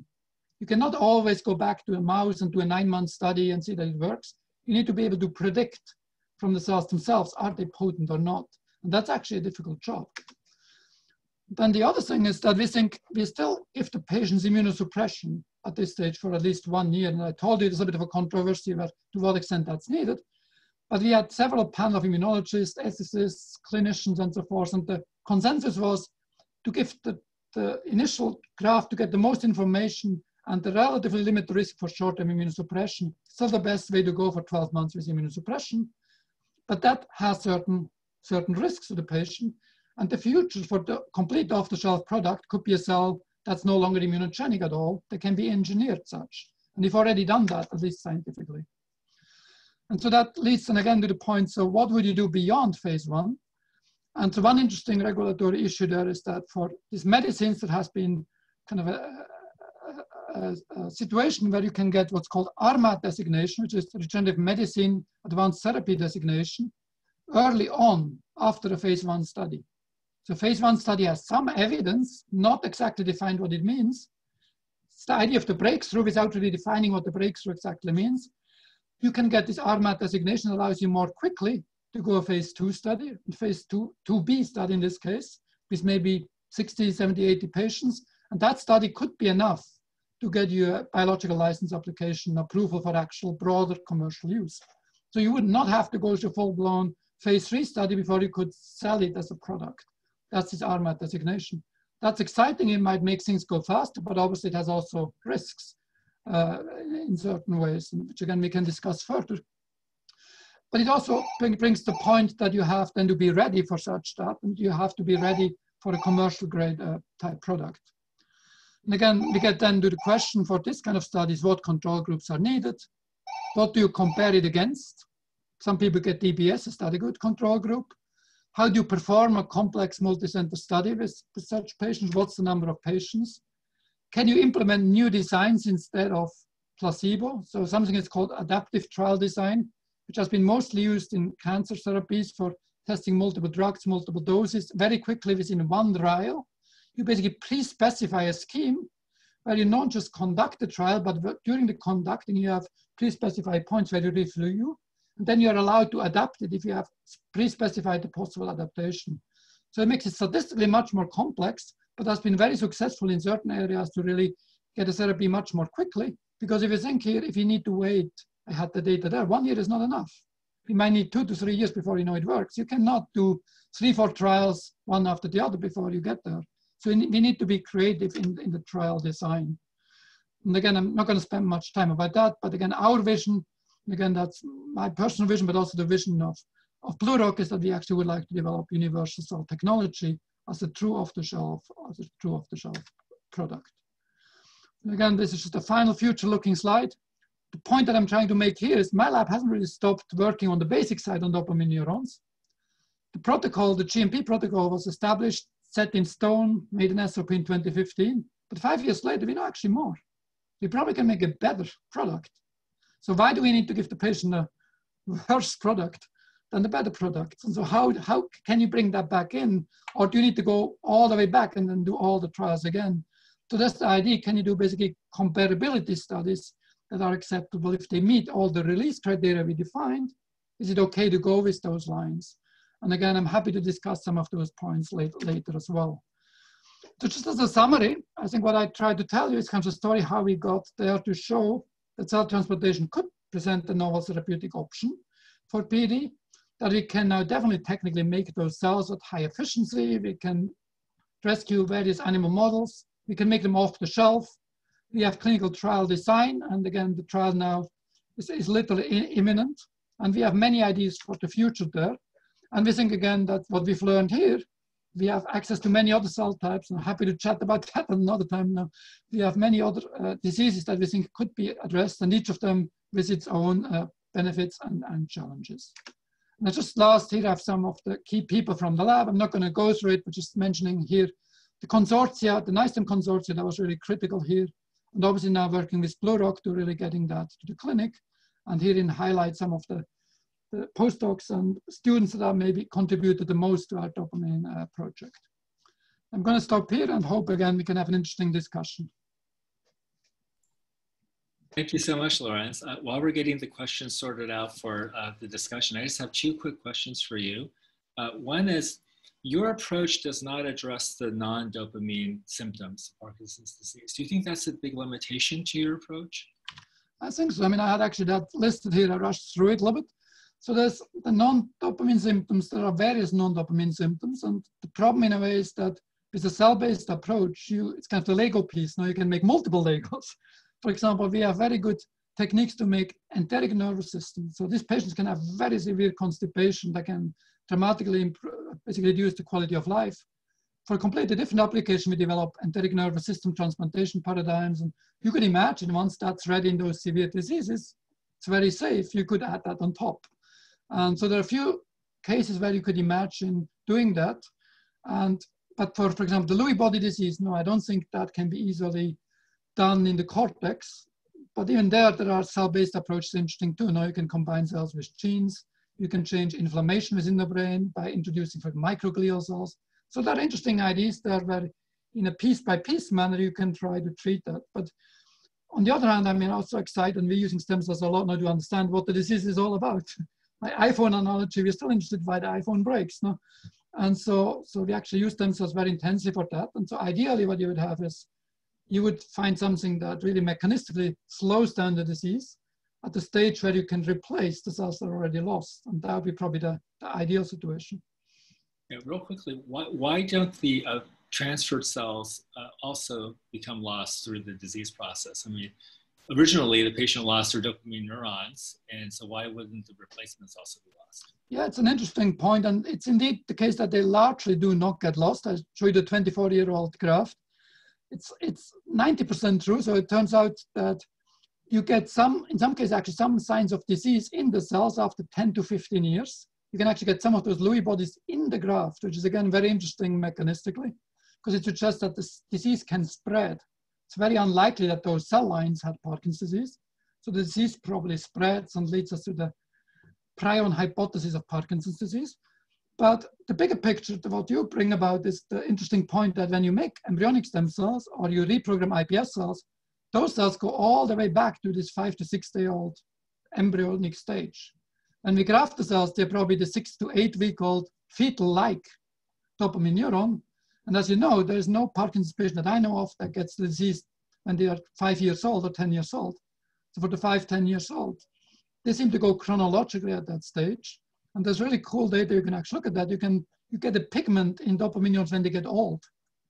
You cannot always go back to a mouse and do a nine month study and see that it works. You need to be able to predict from the cells themselves, are they potent or not? And that's actually a difficult job. Then the other thing is that we think we still give the patients immunosuppression at this stage for at least one year. And I told you there's a bit of a controversy about to what extent that's needed. But we had several panel of immunologists, ethicists, clinicians, and so forth. And the consensus was to give the the initial graph to get the most information and the relatively limited risk for short-term immunosuppression. Still the best way to go for 12 months with immunosuppression, but that has certain, certain risks to the patient. And the future for the complete off-the-shelf product could be a cell that's no longer immunogenic at all, that can be engineered such. And we've already done that, at least scientifically. And so that leads and again to the point, so what would you do beyond phase one? And so one interesting regulatory issue there is that for these medicines, there has been kind of a, a, a, situation where you can get what's called RMAT designation, which is regenerative medicine advanced therapy designation, early on after a phase one study. So phase one study has some evidence, not exactly defined what it means. It's the idea of the breakthrough without really defining what the breakthrough exactly means. You can get this RMAT designation allows you more quickly go a phase two study, phase two, 2B study in this case, with maybe 60, 70, 80 patients. And that study could be enough to get you a biological license application approval for actual broader commercial use. So you would not have to go to full-blown phase three study before you could sell it as a product. That's this RMAT designation. That's exciting. It might make things go faster, but obviously it has also risks uh, in certain ways, which again we can discuss further. But it also brings the point that you have then to be ready for such stuff, and you have to be ready for a commercial grade uh, type product. And again, we get then to the question for this kind of studies, what control groups are needed? What do you compare it against? Some people get DBS, is a good control group? How do you perform a complex multicenter study with, with such patients? What's the number of patients? Can you implement new designs instead of placebo? So something is called adaptive trial design, which has been mostly used in cancer therapies for testing multiple drugs, multiple doses, very quickly within one trial you basically pre-specify a scheme where you not just conduct the trial, but during the conducting, you have pre-specified points where you review, and then you're allowed to adapt it if you have pre-specified the possible adaptation. So it makes it statistically much more complex, but has been very successful in certain areas to really get a therapy much more quickly. Because if you think here, if you need to wait, I had the data there, one year is not enough. You might need two to three years before you know it works. You cannot do three, four trials, one after the other before you get there. So we need to be creative in, in the trial design. And again, I'm not going to spend much time about that, but again, our vision, again, that's my personal vision, but also the vision of, of BlueRock is that we actually would like to develop universal cell technology as a true off-the-shelf, as a true off-the-shelf product. And again, this is just a final future-looking slide. The point that I'm trying to make here is my lab hasn't really stopped working on the basic side on dopamine neurons. The protocol, the GMP protocol was established set in stone, made an SOP in 2015. But five years later, we know actually more. We probably can make a better product. So why do we need to give the patient a worse product than the better product? And so how, how can you bring that back in? Or do you need to go all the way back and then do all the trials again? So that's the idea. Can you do basically comparability studies that are acceptable if they meet all the release criteria we defined? Is it okay to go with those lines? And again, I'm happy to discuss some of those points later, later as well. So just as a summary, I think what I tried to tell you is kind of a story how we got there to show that cell transplantation could present a novel therapeutic option for PD, that we can now definitely technically make those cells at high efficiency. We can rescue various animal models. We can make them off the shelf. We have clinical trial design. And again, the trial now is, is literally imminent. And we have many ideas for the future there. And we think again that what we've learned here, we have access to many other cell types. I'm happy to chat about [LAUGHS] that another time now. We have many other uh, diseases that we think could be addressed and each of them with its own uh, benefits and, and challenges. And just last here, I have some of the key people from the lab. I'm not going to go through it, but just mentioning here the consortia, the NYSTEM consortia that was really critical here. And obviously now working with BlueRock to really getting that to the clinic. And herein highlight some of the the postdocs and students that have maybe contributed the most to our dopamine uh, project. I'm going to stop here and hope again we can have an interesting discussion. Thank you so much, Lorenz. Uh, while we're getting the questions sorted out for uh, the discussion, I just have two quick questions for you. Uh, one is, your approach does not address the non-dopamine symptoms of Parkinson's disease. Do you think that's a big limitation to your approach? I think so. I mean, I had actually that listed here. I rushed through it a little bit. So there's the non-dopamine symptoms. There are various non-dopamine symptoms. And the problem in a way is that with a cell-based approach, you it's kind of the Lego piece. Now you can make multiple Legos. [LAUGHS] For example, we have very good techniques to make enteric nervous system. So these patients can have very severe constipation that can dramatically basically reduce the quality of life. For a completely different application, we develop enteric nervous system transplantation paradigms. And you could imagine once that's ready in those severe diseases, it's very safe. You could add that on top. And so there are a few cases where you could imagine doing that. And but for, for example, the Lewy body disease, no, I don't think that can be easily done in the cortex. But even there, there are cell-based approaches interesting too. Now you can combine cells with genes. You can change inflammation within the brain by introducing for microglial cells. So there are interesting ideas there where in a piece by piece manner, you can try to treat that. But on the other hand, I mean, also excited and we're using stem cells a lot now to understand what the disease is all about. [LAUGHS] My iPhone analogy, we're still interested why the iPhone breaks. No? And so, so we actually use stem cells very intensely for that. And so ideally what you would have is you would find something that really mechanistically slows down the disease at the stage where you can replace the cells that are already lost. And that would be probably the, the ideal situation. Yeah, real quickly, why, why don't the uh, transferred cells uh, also become lost through the disease process? I mean, originally the patient lost their dopamine neurons, and so why wouldn't the replacements also be lost? Yeah, it's an interesting point, and it's indeed the case that they largely do not get lost. I showed you the 24-year-old graph. It's it's 90% true. So it turns out that you get some, in some cases, actually some signs of disease in the cells after 10 to 15 years. You can actually get some of those Lewy bodies in the graft, which is again very interesting mechanistically, because it suggests that this disease can spread. It's very unlikely that those cell lines had Parkinson's disease. So the disease probably spreads and leads us to the prion hypothesis of Parkinson's disease. But the bigger picture, to what you bring about is the interesting point that when you make embryonic stem cells or you reprogram iPS cells, those cells go all the way back to this five to six day old embryonic stage. When we graft the cells, they're probably the six to eight week old fetal-like dopamine neuron. And as you know, there's no Parkinson's patient that I know of that gets the disease when they are five years old or 10 years old. So for the five, 10 years old, they seem to go chronologically at that stage. And there's really cool data you can actually look at that. You can you get a pigment in dopamine neurons when they get old.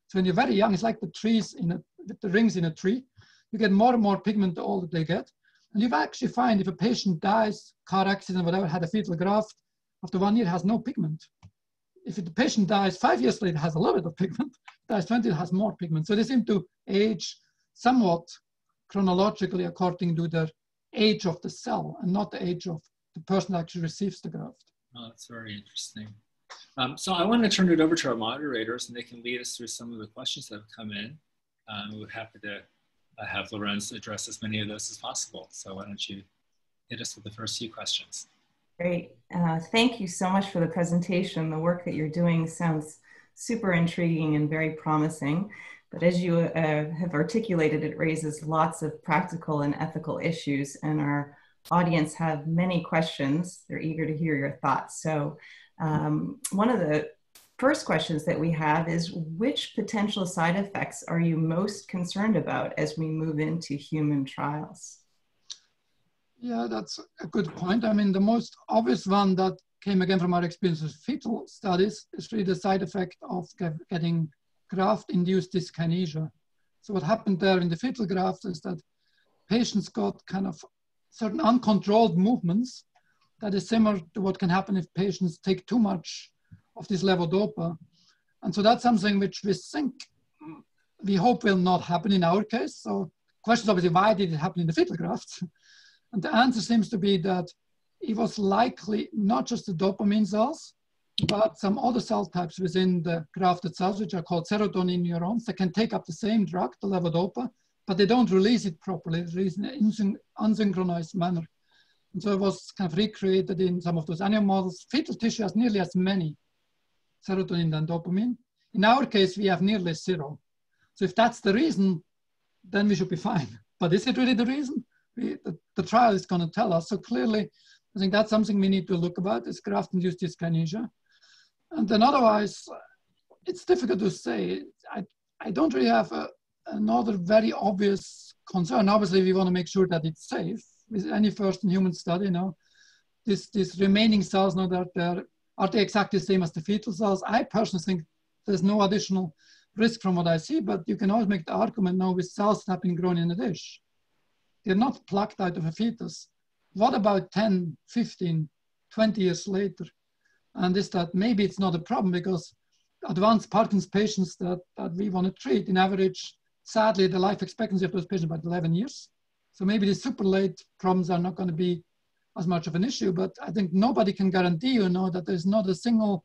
So when you're very young, it's like the trees in a the rings in a tree. You get more and more pigment the older they get. And you actually find if a patient dies, car accident, whatever, had a fetal graft, after one year has no pigment. If the patient dies five years later, has a little bit of pigment, dies 20, it has more pigment. So they seem to age somewhat chronologically according to their age of the cell and not the age of the person that actually receives the graft. Oh, that's very interesting. Um, so I want to turn it over to our moderators and they can lead us through some of the questions that have come in. Um, we're happy to have Lorenz address as many of those as possible. So why don't you hit us with the first few questions. Great. Uh, thank you so much for the presentation. The work that you're doing sounds super intriguing and very promising. But as you uh, have articulated, it raises lots of practical and ethical issues, and our audience have many questions. They're eager to hear your thoughts. So, um, one of the first questions that we have is which potential side effects are you most concerned about as we move into human trials? Yeah, that's a good point. I mean, the most obvious one that came again from our experience with fetal studies is really the side effect of getting graft-induced dyskinesia. So what happened there in the fetal graft is that patients got kind of certain uncontrolled movements that is similar to what can happen if patients take too much of this levodopa. And so that's something which we think, we hope will not happen in our case. So question obviously, why did it happen in the fetal grafts? [LAUGHS] And the answer seems to be that it was likely not just the dopamine cells, but some other cell types within the grafted cells, which are called serotonin neurons, that can take up the same drug, the levodopa, but they don't release it properly, release in an unsynchronized manner. And so it was kind of recreated in some of those animal models. Fetal tissue has nearly as many serotonin than dopamine. In our case, we have nearly zero. So if that's the reason, then we should be fine. [LAUGHS] But is it really the reason? We, the, the, trial is going to tell us. So clearly, I think that's something we need to look about is graft-induced dyskinesia. And then otherwise, it's difficult to say. I, I don't really have a, another very obvious concern. Obviously, we want to make sure that it's safe with any first in human study. You know, this, this remaining cells, now that they're are they exactly the same as the fetal cells? I personally think there's no additional risk from what I see, but you can always make the argument now with cells that have been grown in a dish. They're not plucked out of a fetus. What about 10, 15, 20 years later? And is that maybe it's not a problem because advanced Parkinson's patients that, that we want to treat, in average, sadly, the life expectancy of those patients about 11 years. So maybe the super late problems are not going to be as much of an issue, but I think nobody can guarantee you know that there's not a single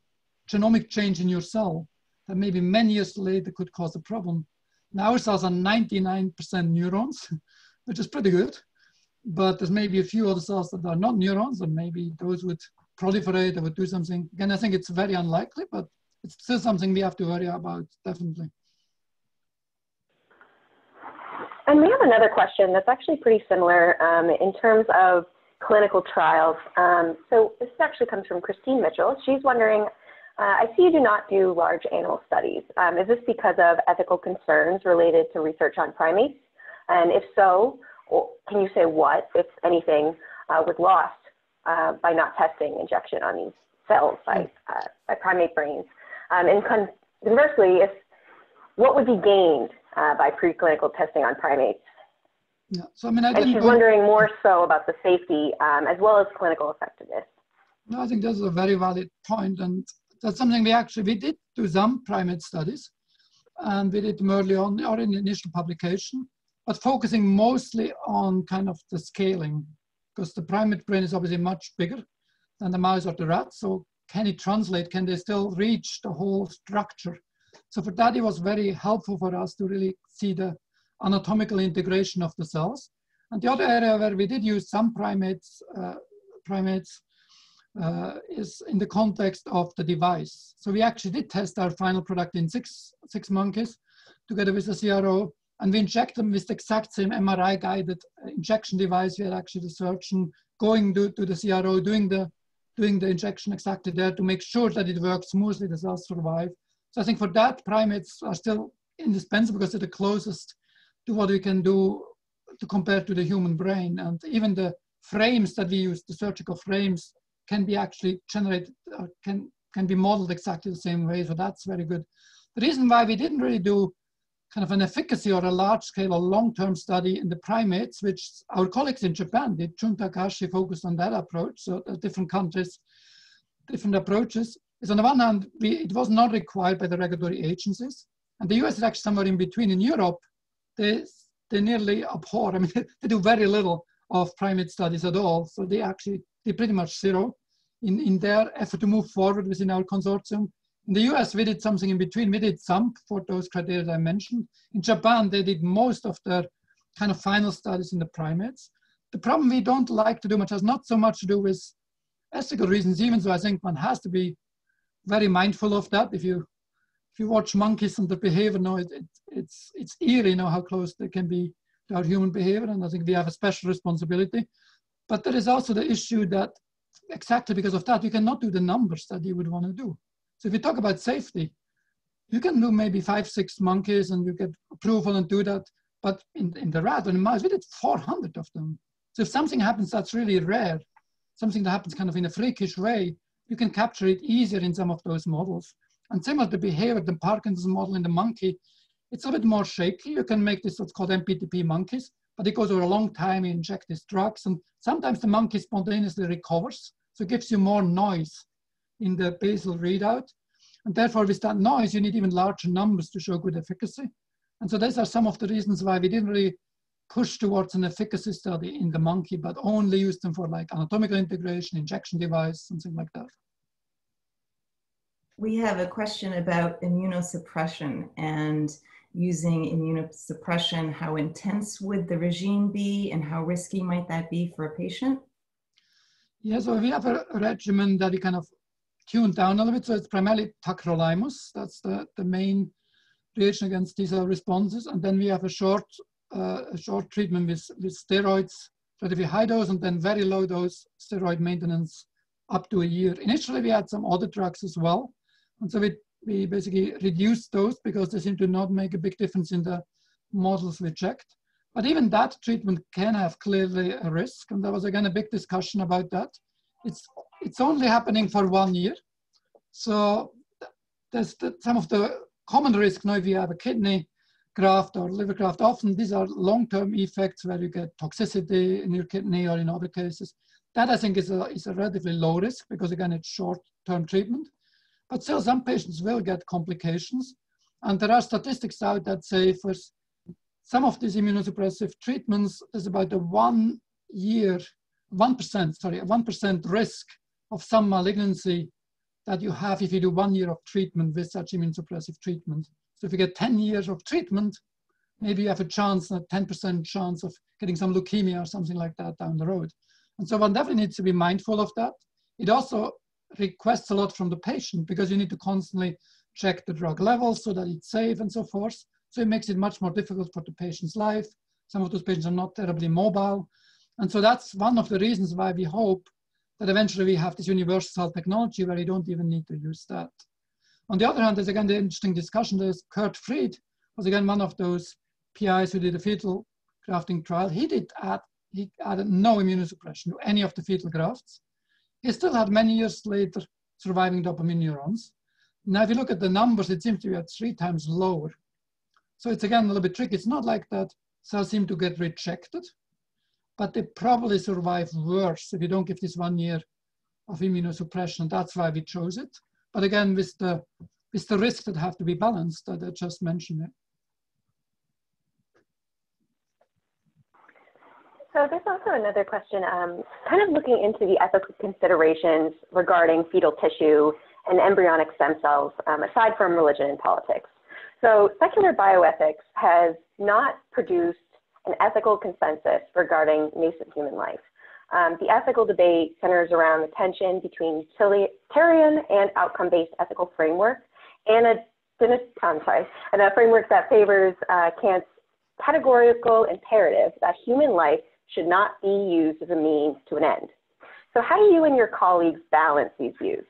genomic change in your cell that maybe many years later could cause a problem. Now our cells are 99% neurons, [LAUGHS] which is pretty good, but there's maybe a few other cells that are not neurons, and maybe those would proliferate or would do something. Again, I think it's very unlikely, but it's still something we have to worry about, definitely. And we have another question that's actually pretty similar um, in terms of clinical trials. Um, so this actually comes from Christine Mitchell. She's wondering, uh, I see you do not do large animal studies. Um, is this because of ethical concerns related to research on primates? And if so, can you say what, if anything, uh, was lost uh, by not testing injection on these cells by, uh, by primate brains? Um, and con conversely, if what would be gained uh, by preclinical testing on primates? Yeah, so I mean, I and she's wondering more so about the safety um, as well as clinical effectiveness. No, I think this is a very valid point, and that's something we actually we did do some primate studies, and we did them early on or in the initial publication, but focusing mostly on kind of the scaling, because the primate brain is obviously much bigger than the mouse or the rat. So can it translate? Can they still reach the whole structure? So for that, it was very helpful for us to really see the anatomical integration of the cells. And the other area where we did use some primates, uh, primates uh, is in the context of the device. So we actually did test our final product in six, six monkeys together with the CRO, and we inject them with the exact same MRI guided injection device. We had actually the surgeon going to, to the CRO, doing the, doing the injection exactly there to make sure that it works smoothly, the cells survive. So I think for that, primates are still indispensable because they're the closest to what we can do to compare to the human brain. And even the frames that we use, the surgical frames, can be actually generated, uh, can, can be modeled exactly the same way. So that's very good. The reason why we didn't really do kind of an efficacy or a large scale or long-term study in the primates, which our colleagues in Japan did, Jun Takahashi focused on that approach. So different countries, different approaches, is on the one hand, we, it was not required by the regulatory agencies. And the US is actually somewhere in between. In Europe, they, they nearly abhor, I mean, [LAUGHS] they do very little of primate studies at all. So they actually, they pretty much zero in, in their effort to move forward within our consortium. In the US, we did something in between. We did some for those criteria I mentioned. In Japan, they did most of their kind of final studies in the primates. The problem we don't like to do much has not so much to do with ethical reasons, even though I think one has to be very mindful of that. If you if you watch monkeys and their behavior, no, it, it, it's it's eerie, know, how close they can be to our human behavior, and I think we have a special responsibility. But there is also the issue that exactly because of that, you cannot do the numbers that you would want to do. So if you talk about safety, you can do maybe five, six monkeys and you get approval and do that. But in, in the rat and the mouse, we did 400 of them. So if something happens that's really rare, something that happens kind of in a freakish way, you can capture it easier in some of those models. And same similar to behavior, the Parkinson's model in the monkey, it's a bit more shaky. You can make this what's called MPTP monkeys, but it goes over a long time, you inject these drugs, and sometimes the monkey spontaneously recovers. So it gives you more noise in the basal readout. And therefore, with that noise, you need even larger numbers to show good efficacy. And so these are some of the reasons why we didn't really push towards an efficacy study in the monkey, but only use them for like anatomical integration, injection device, something like that. We have a question about immunosuppression and using immunosuppression. How intense would the regime be and how risky might that be for a patient? Yeah, so we have a regimen that we kind of tuned down a little bit. So it's primarily tacrolimus. That's the, the main reaction against these responses. And then we have a short, uh, a short treatment with, with steroids, relatively high dose and then very low dose steroid maintenance up to a year. Initially, we had some other drugs as well. And so we, we basically reduced those because they seem to not make a big difference in the models we checked. But even that treatment can have clearly a risk. And there was again a big discussion about that. It's, it's only happening for one year. So there's the, some of the common risk now if you have a kidney graft or liver graft, often these are long-term effects where you get toxicity in your kidney or in other cases. That I think is a, is a relatively low risk because again, it's short-term treatment. But still, some patients will get complications. And there are statistics out that say for some of these immunosuppressive treatments, there's about a one year, 1%, sorry, a 1% risk of some malignancy that you have if you do one year of treatment with such immunosuppressive treatment. So if you get 10 years of treatment, maybe you have a chance, a 10% chance of getting some leukemia or something like that down the road. And so one definitely needs to be mindful of that. It also requests a lot from the patient because you need to constantly check the drug levels so that it's safe and so forth. So it makes it much more difficult for the patient's life. Some of those patients are not terribly mobile. And so that's one of the reasons why we hope that eventually we have this universal technology where you don't even need to use that. On the other hand, there's again the interesting discussion. There's Curt Freed was again one of those PIs who did a fetal grafting trial. He did add, he added no immunosuppression to any of the fetal grafts. He still had many years later surviving dopamine neurons. Now, if you look at the numbers, it seems to be at three times lower. So it's again a little bit tricky. It's not like that cells seem to get rejected, but they probably survive worse if you don't give this one year of immunosuppression. That's why we chose it. But again, with the, with the risks that have to be balanced that I just mentioned. So there's also another question, um, kind of looking into the ethical considerations regarding fetal tissue and embryonic stem cells, um, aside from religion and politics. So secular bioethics has not produced an ethical consensus regarding nascent human life. Um, the ethical debate centers around the tension between utilitarian and outcome-based ethical framework and a, I'm sorry, and a framework that favors uh, Kant's categorical imperative that human life should not be used as a means to an end. So how do you and your colleagues balance these views?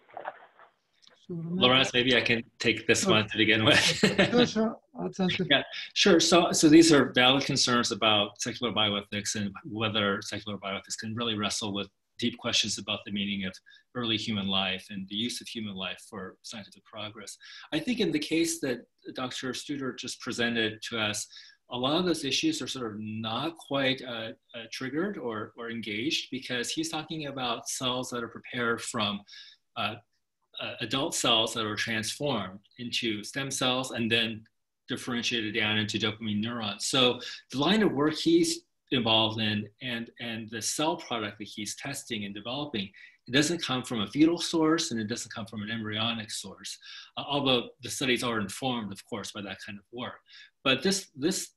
Lorenz, maybe I can take this one to begin with. sure, sure. [LAUGHS] yeah, sure. So, so these are valid concerns about secular bioethics and whether secular bioethics can really wrestle with deep questions about the meaning of early human life and the use of human life for scientific progress. I think in the case that Dr. Studer just presented to us, a lot of those issues are sort of not quite uh, uh, triggered or, or engaged because he's talking about cells that are prepared from uh, uh, adult cells that are transformed into stem cells and then differentiated down into dopamine neurons. So the line of work he's involved in and, and the cell product that he's testing and developing, it doesn't come from a fetal source and it doesn't come from an embryonic source, uh, although the studies are informed, of course, by that kind of work. But this, this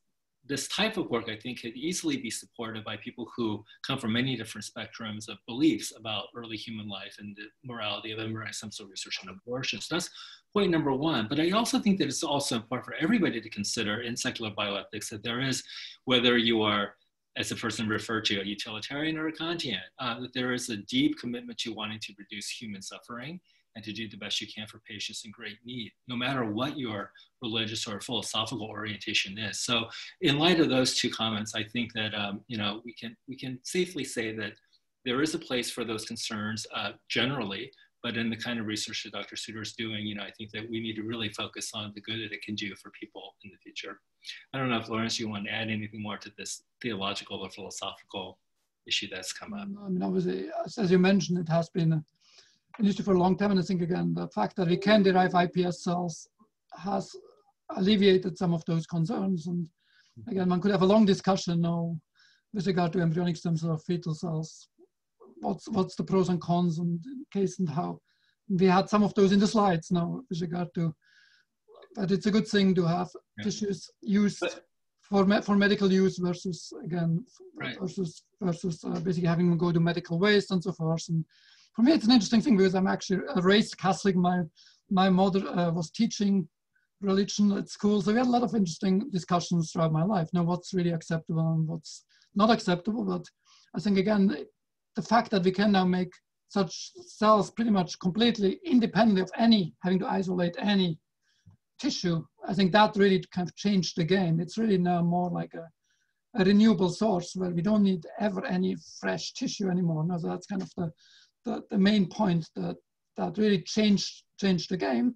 this type of work, I think, could easily be supported by people who come from many different spectrums of beliefs about early human life and the morality of embryonic stem cell research and abortion. So that's point number one. But I also think that it's also important for everybody to consider in secular bioethics that there is, whether you are as a person referred to, a utilitarian or a Kantian, uh, that there is a deep commitment to wanting to reduce human suffering and to do the best you can for patients in great need, no matter what your religious or philosophical orientation is. So, in light of those two comments, I think that um, you know we can we can safely say that there is a place for those concerns uh, generally, but in the kind of research that Dr. Studer is doing, you know, I think that we need to really focus on the good that it can do for people in the future. I don't know if Lorenz, you want to add anything more to this theological or philosophical issue that's come up. I mean, obviously, as you mentioned, it has been used for a long time. And I think, again, the fact that we can derive iPS cells has alleviated some of those concerns. And again, one could have a long discussion now with regard to embryonic stem cell or fetal cells. What's, what's the pros and cons and case and how? We had some of those in the slides now with regard to, but it's a good thing to have yeah. tissues used but, for, me, for medical use versus, again, right. versus, versus uh, basically having them go to medical waste and so forth. And for me, it's an interesting thing because I'm actually a raised Catholic. My my mother uh, was teaching religion at school, so we had a lot of interesting discussions throughout my life. Now, what's really acceptable and what's not acceptable. But I think again, the fact that we can now make such cells pretty much completely independent of any having to isolate any tissue, I think that really kind of changed the game. It's really now more like a, a renewable source where we don't need ever any fresh tissue anymore. So that's kind of the the, the main point that, that really changed, changed the game.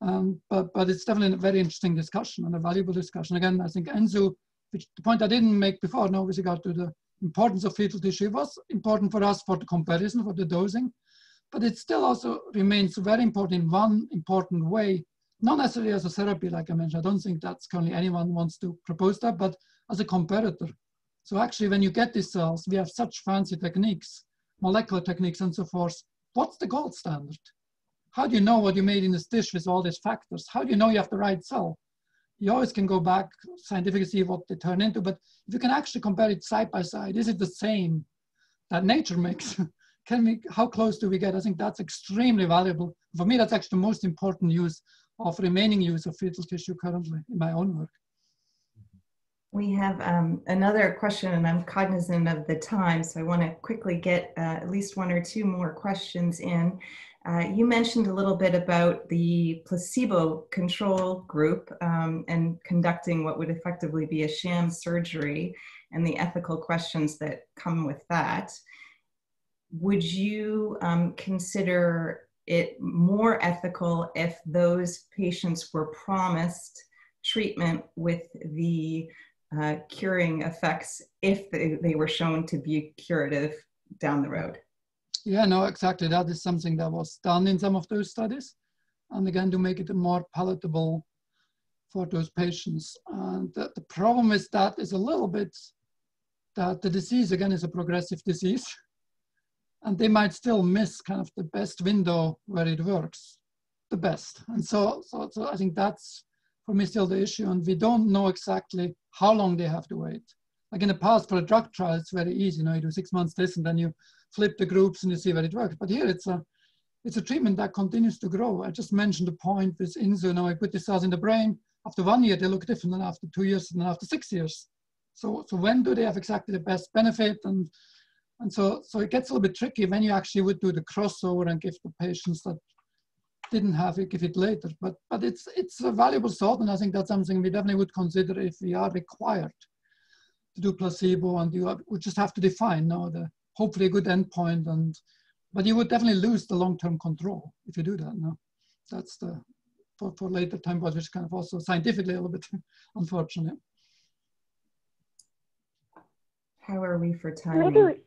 Um, but, but it's definitely a very interesting discussion and a valuable discussion. Again, I think Insoo, which the point I didn't make before, now with regard to the importance of fetal tissue, was important for us for the comparison, for the dosing, but it still also remains very important in one important way, not necessarily as a therapy, like I mentioned. I don't think that's currently anyone wants to propose that, but as a comparator. So actually, when you get these cells, we have such fancy techniques molecular techniques and so forth, what's the gold standard? How do you know what you made in this dish with all these factors? How do you know you have the right cell? You always can go back scientifically see what they turn into, but if you can actually compare it side by side, is it the same that nature makes? [LAUGHS] can we, how close do we get? I think that's extremely valuable. For me, that's actually the most important use of remaining use of fetal tissue currently in my own work. We have um, another question, and I'm cognizant of the time, so I want to quickly get uh, at least one or two more questions in. Uh, you mentioned a little bit about the placebo control group um, and conducting what would effectively be a sham surgery and the ethical questions that come with that. Would you um, consider it more ethical if those patients were promised treatment with the uh, curing effects if they, they were shown to be curative down the road? Yeah, no, exactly. That is something that was done in some of those studies. And again, to make it more palatable for those patients. And the, the problem with that is a little bit that the disease, again, is a progressive disease [LAUGHS] and they might still miss kind of the best window where it works the best. And so, so, so I think that's for me still the issue. And we don't know exactly how long they have to wait. Like in the past for a drug trial, it's very easy. You know, you do six months this and then you flip the groups and you see where it works. But here it's a, it's a treatment that continues to grow. I just mentioned the point with Insoo. Now I put the cells in the brain. After one year, they look different than after two years and then after six years. So, so when do they have exactly the best benefit? And and so, so it gets a little bit tricky when you actually would do the crossover and give the patients that didn't have it, give it later. But, but it's, it's a valuable thought, and I think that's something we definitely would consider if we are required to do placebo, and you would just have to define now the hopefully a good endpoint, and but you would definitely lose the long-term control if you do that. No, that's the for, for later time, but which kind of also scientifically a little bit [LAUGHS] unfortunate. How are we for time? Maybe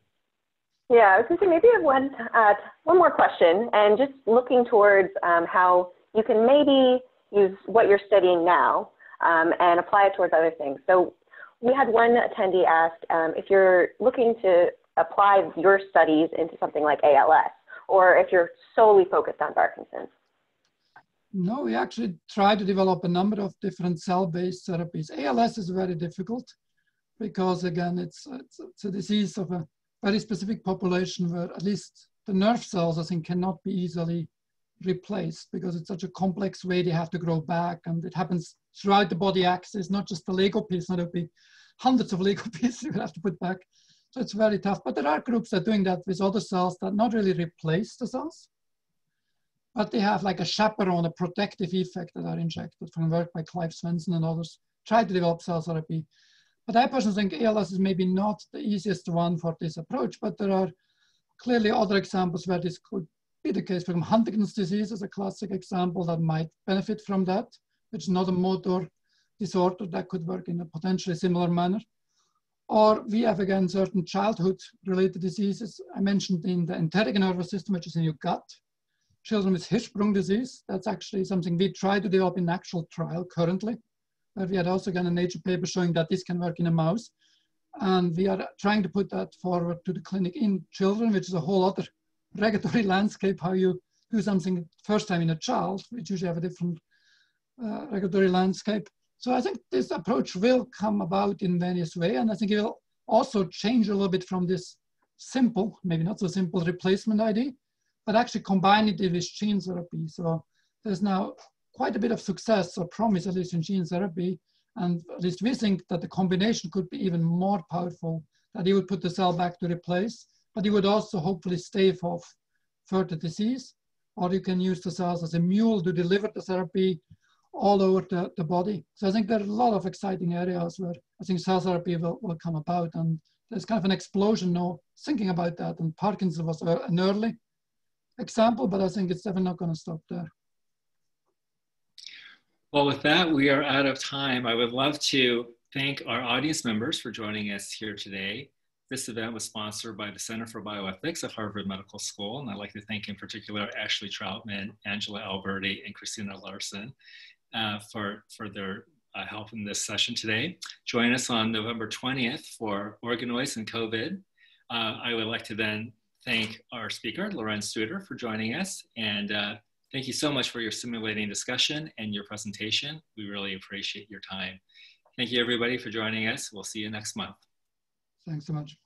yeah, I was going to say maybe I have one, uh, one more question, and just looking towards um, how you can maybe use what you're studying now um, and apply it towards other things. So we had one attendee ask um, if you're looking to apply your studies into something like ALS, or if you're solely focused on Parkinson's. No, we actually try to develop a number of different cell-based therapies. ALS is very difficult because again, it's, it's, it's a disease of a very specific population where at least the nerve cells, I think, cannot be easily replaced because it's such a complex way they have to grow back and it happens throughout the body axis, not just the Lego piece, not a big hundreds of Lego [LAUGHS] pieces you have to put back. So it's very tough. But there are groups that are doing that with other cells that not really replace the cells, but they have like a chaperone, a protective effect that are injected from work by Clive Svendsen and others, try to develop cell therapy but I personally think ALS is maybe not the easiest one for this approach, but there are clearly other examples where this could be the case. For example, Huntington's disease is a classic example that might benefit from that, which is not a motor disorder that could work in a potentially similar manner. Or we have again certain childhood related diseases. I mentioned in the enteric nervous system, which is in your gut. Children with Hirschsprung disease, that's actually something we try to develop in actual trial currently we had also got a nature paper showing that this can work in a mouse. And we are trying to put that forward to the clinic in children, which is a whole other [LAUGHS] regulatory landscape, how you do something first time in a child, which usually have a different uh, regulatory landscape. So I think this approach will come about in various ways, and I think it will also change a little bit from this simple, maybe not so simple replacement idea, but actually combine it with gene therapy. So there's now quite a bit of success or promise, at least in gene therapy. And at least we think that the combination could be even more powerful, that he would put the cell back to replace, but he would also hopefully stave off further disease. Or you can use the cells as a mule to deliver the therapy all over the, the body. So I think there are a lot of exciting areas where I think cell therapy will, will come about. And there's kind of an explosion now thinking about that. And Parkinson was an early example, but I think it's definitely not going to stop there. Well, with that, we are out of time. I would love to thank our audience members for joining us here today. This event was sponsored by the Center for Bioethics at Harvard Medical School, and I'd like to thank in particular Ashley Trautmann, Angela Alberti, and Kristina Larson uh, for, for their uh, help in this session today. Join us on November 20th for organoids and COVID. Uh, I would like to then thank our speaker, Lorenz Studer, for joining us, and uh, Thank you so much for your stimulating discussion and your presentation. We really appreciate your time. Thank you everybody for joining us. We'll see you next month. Thanks so much.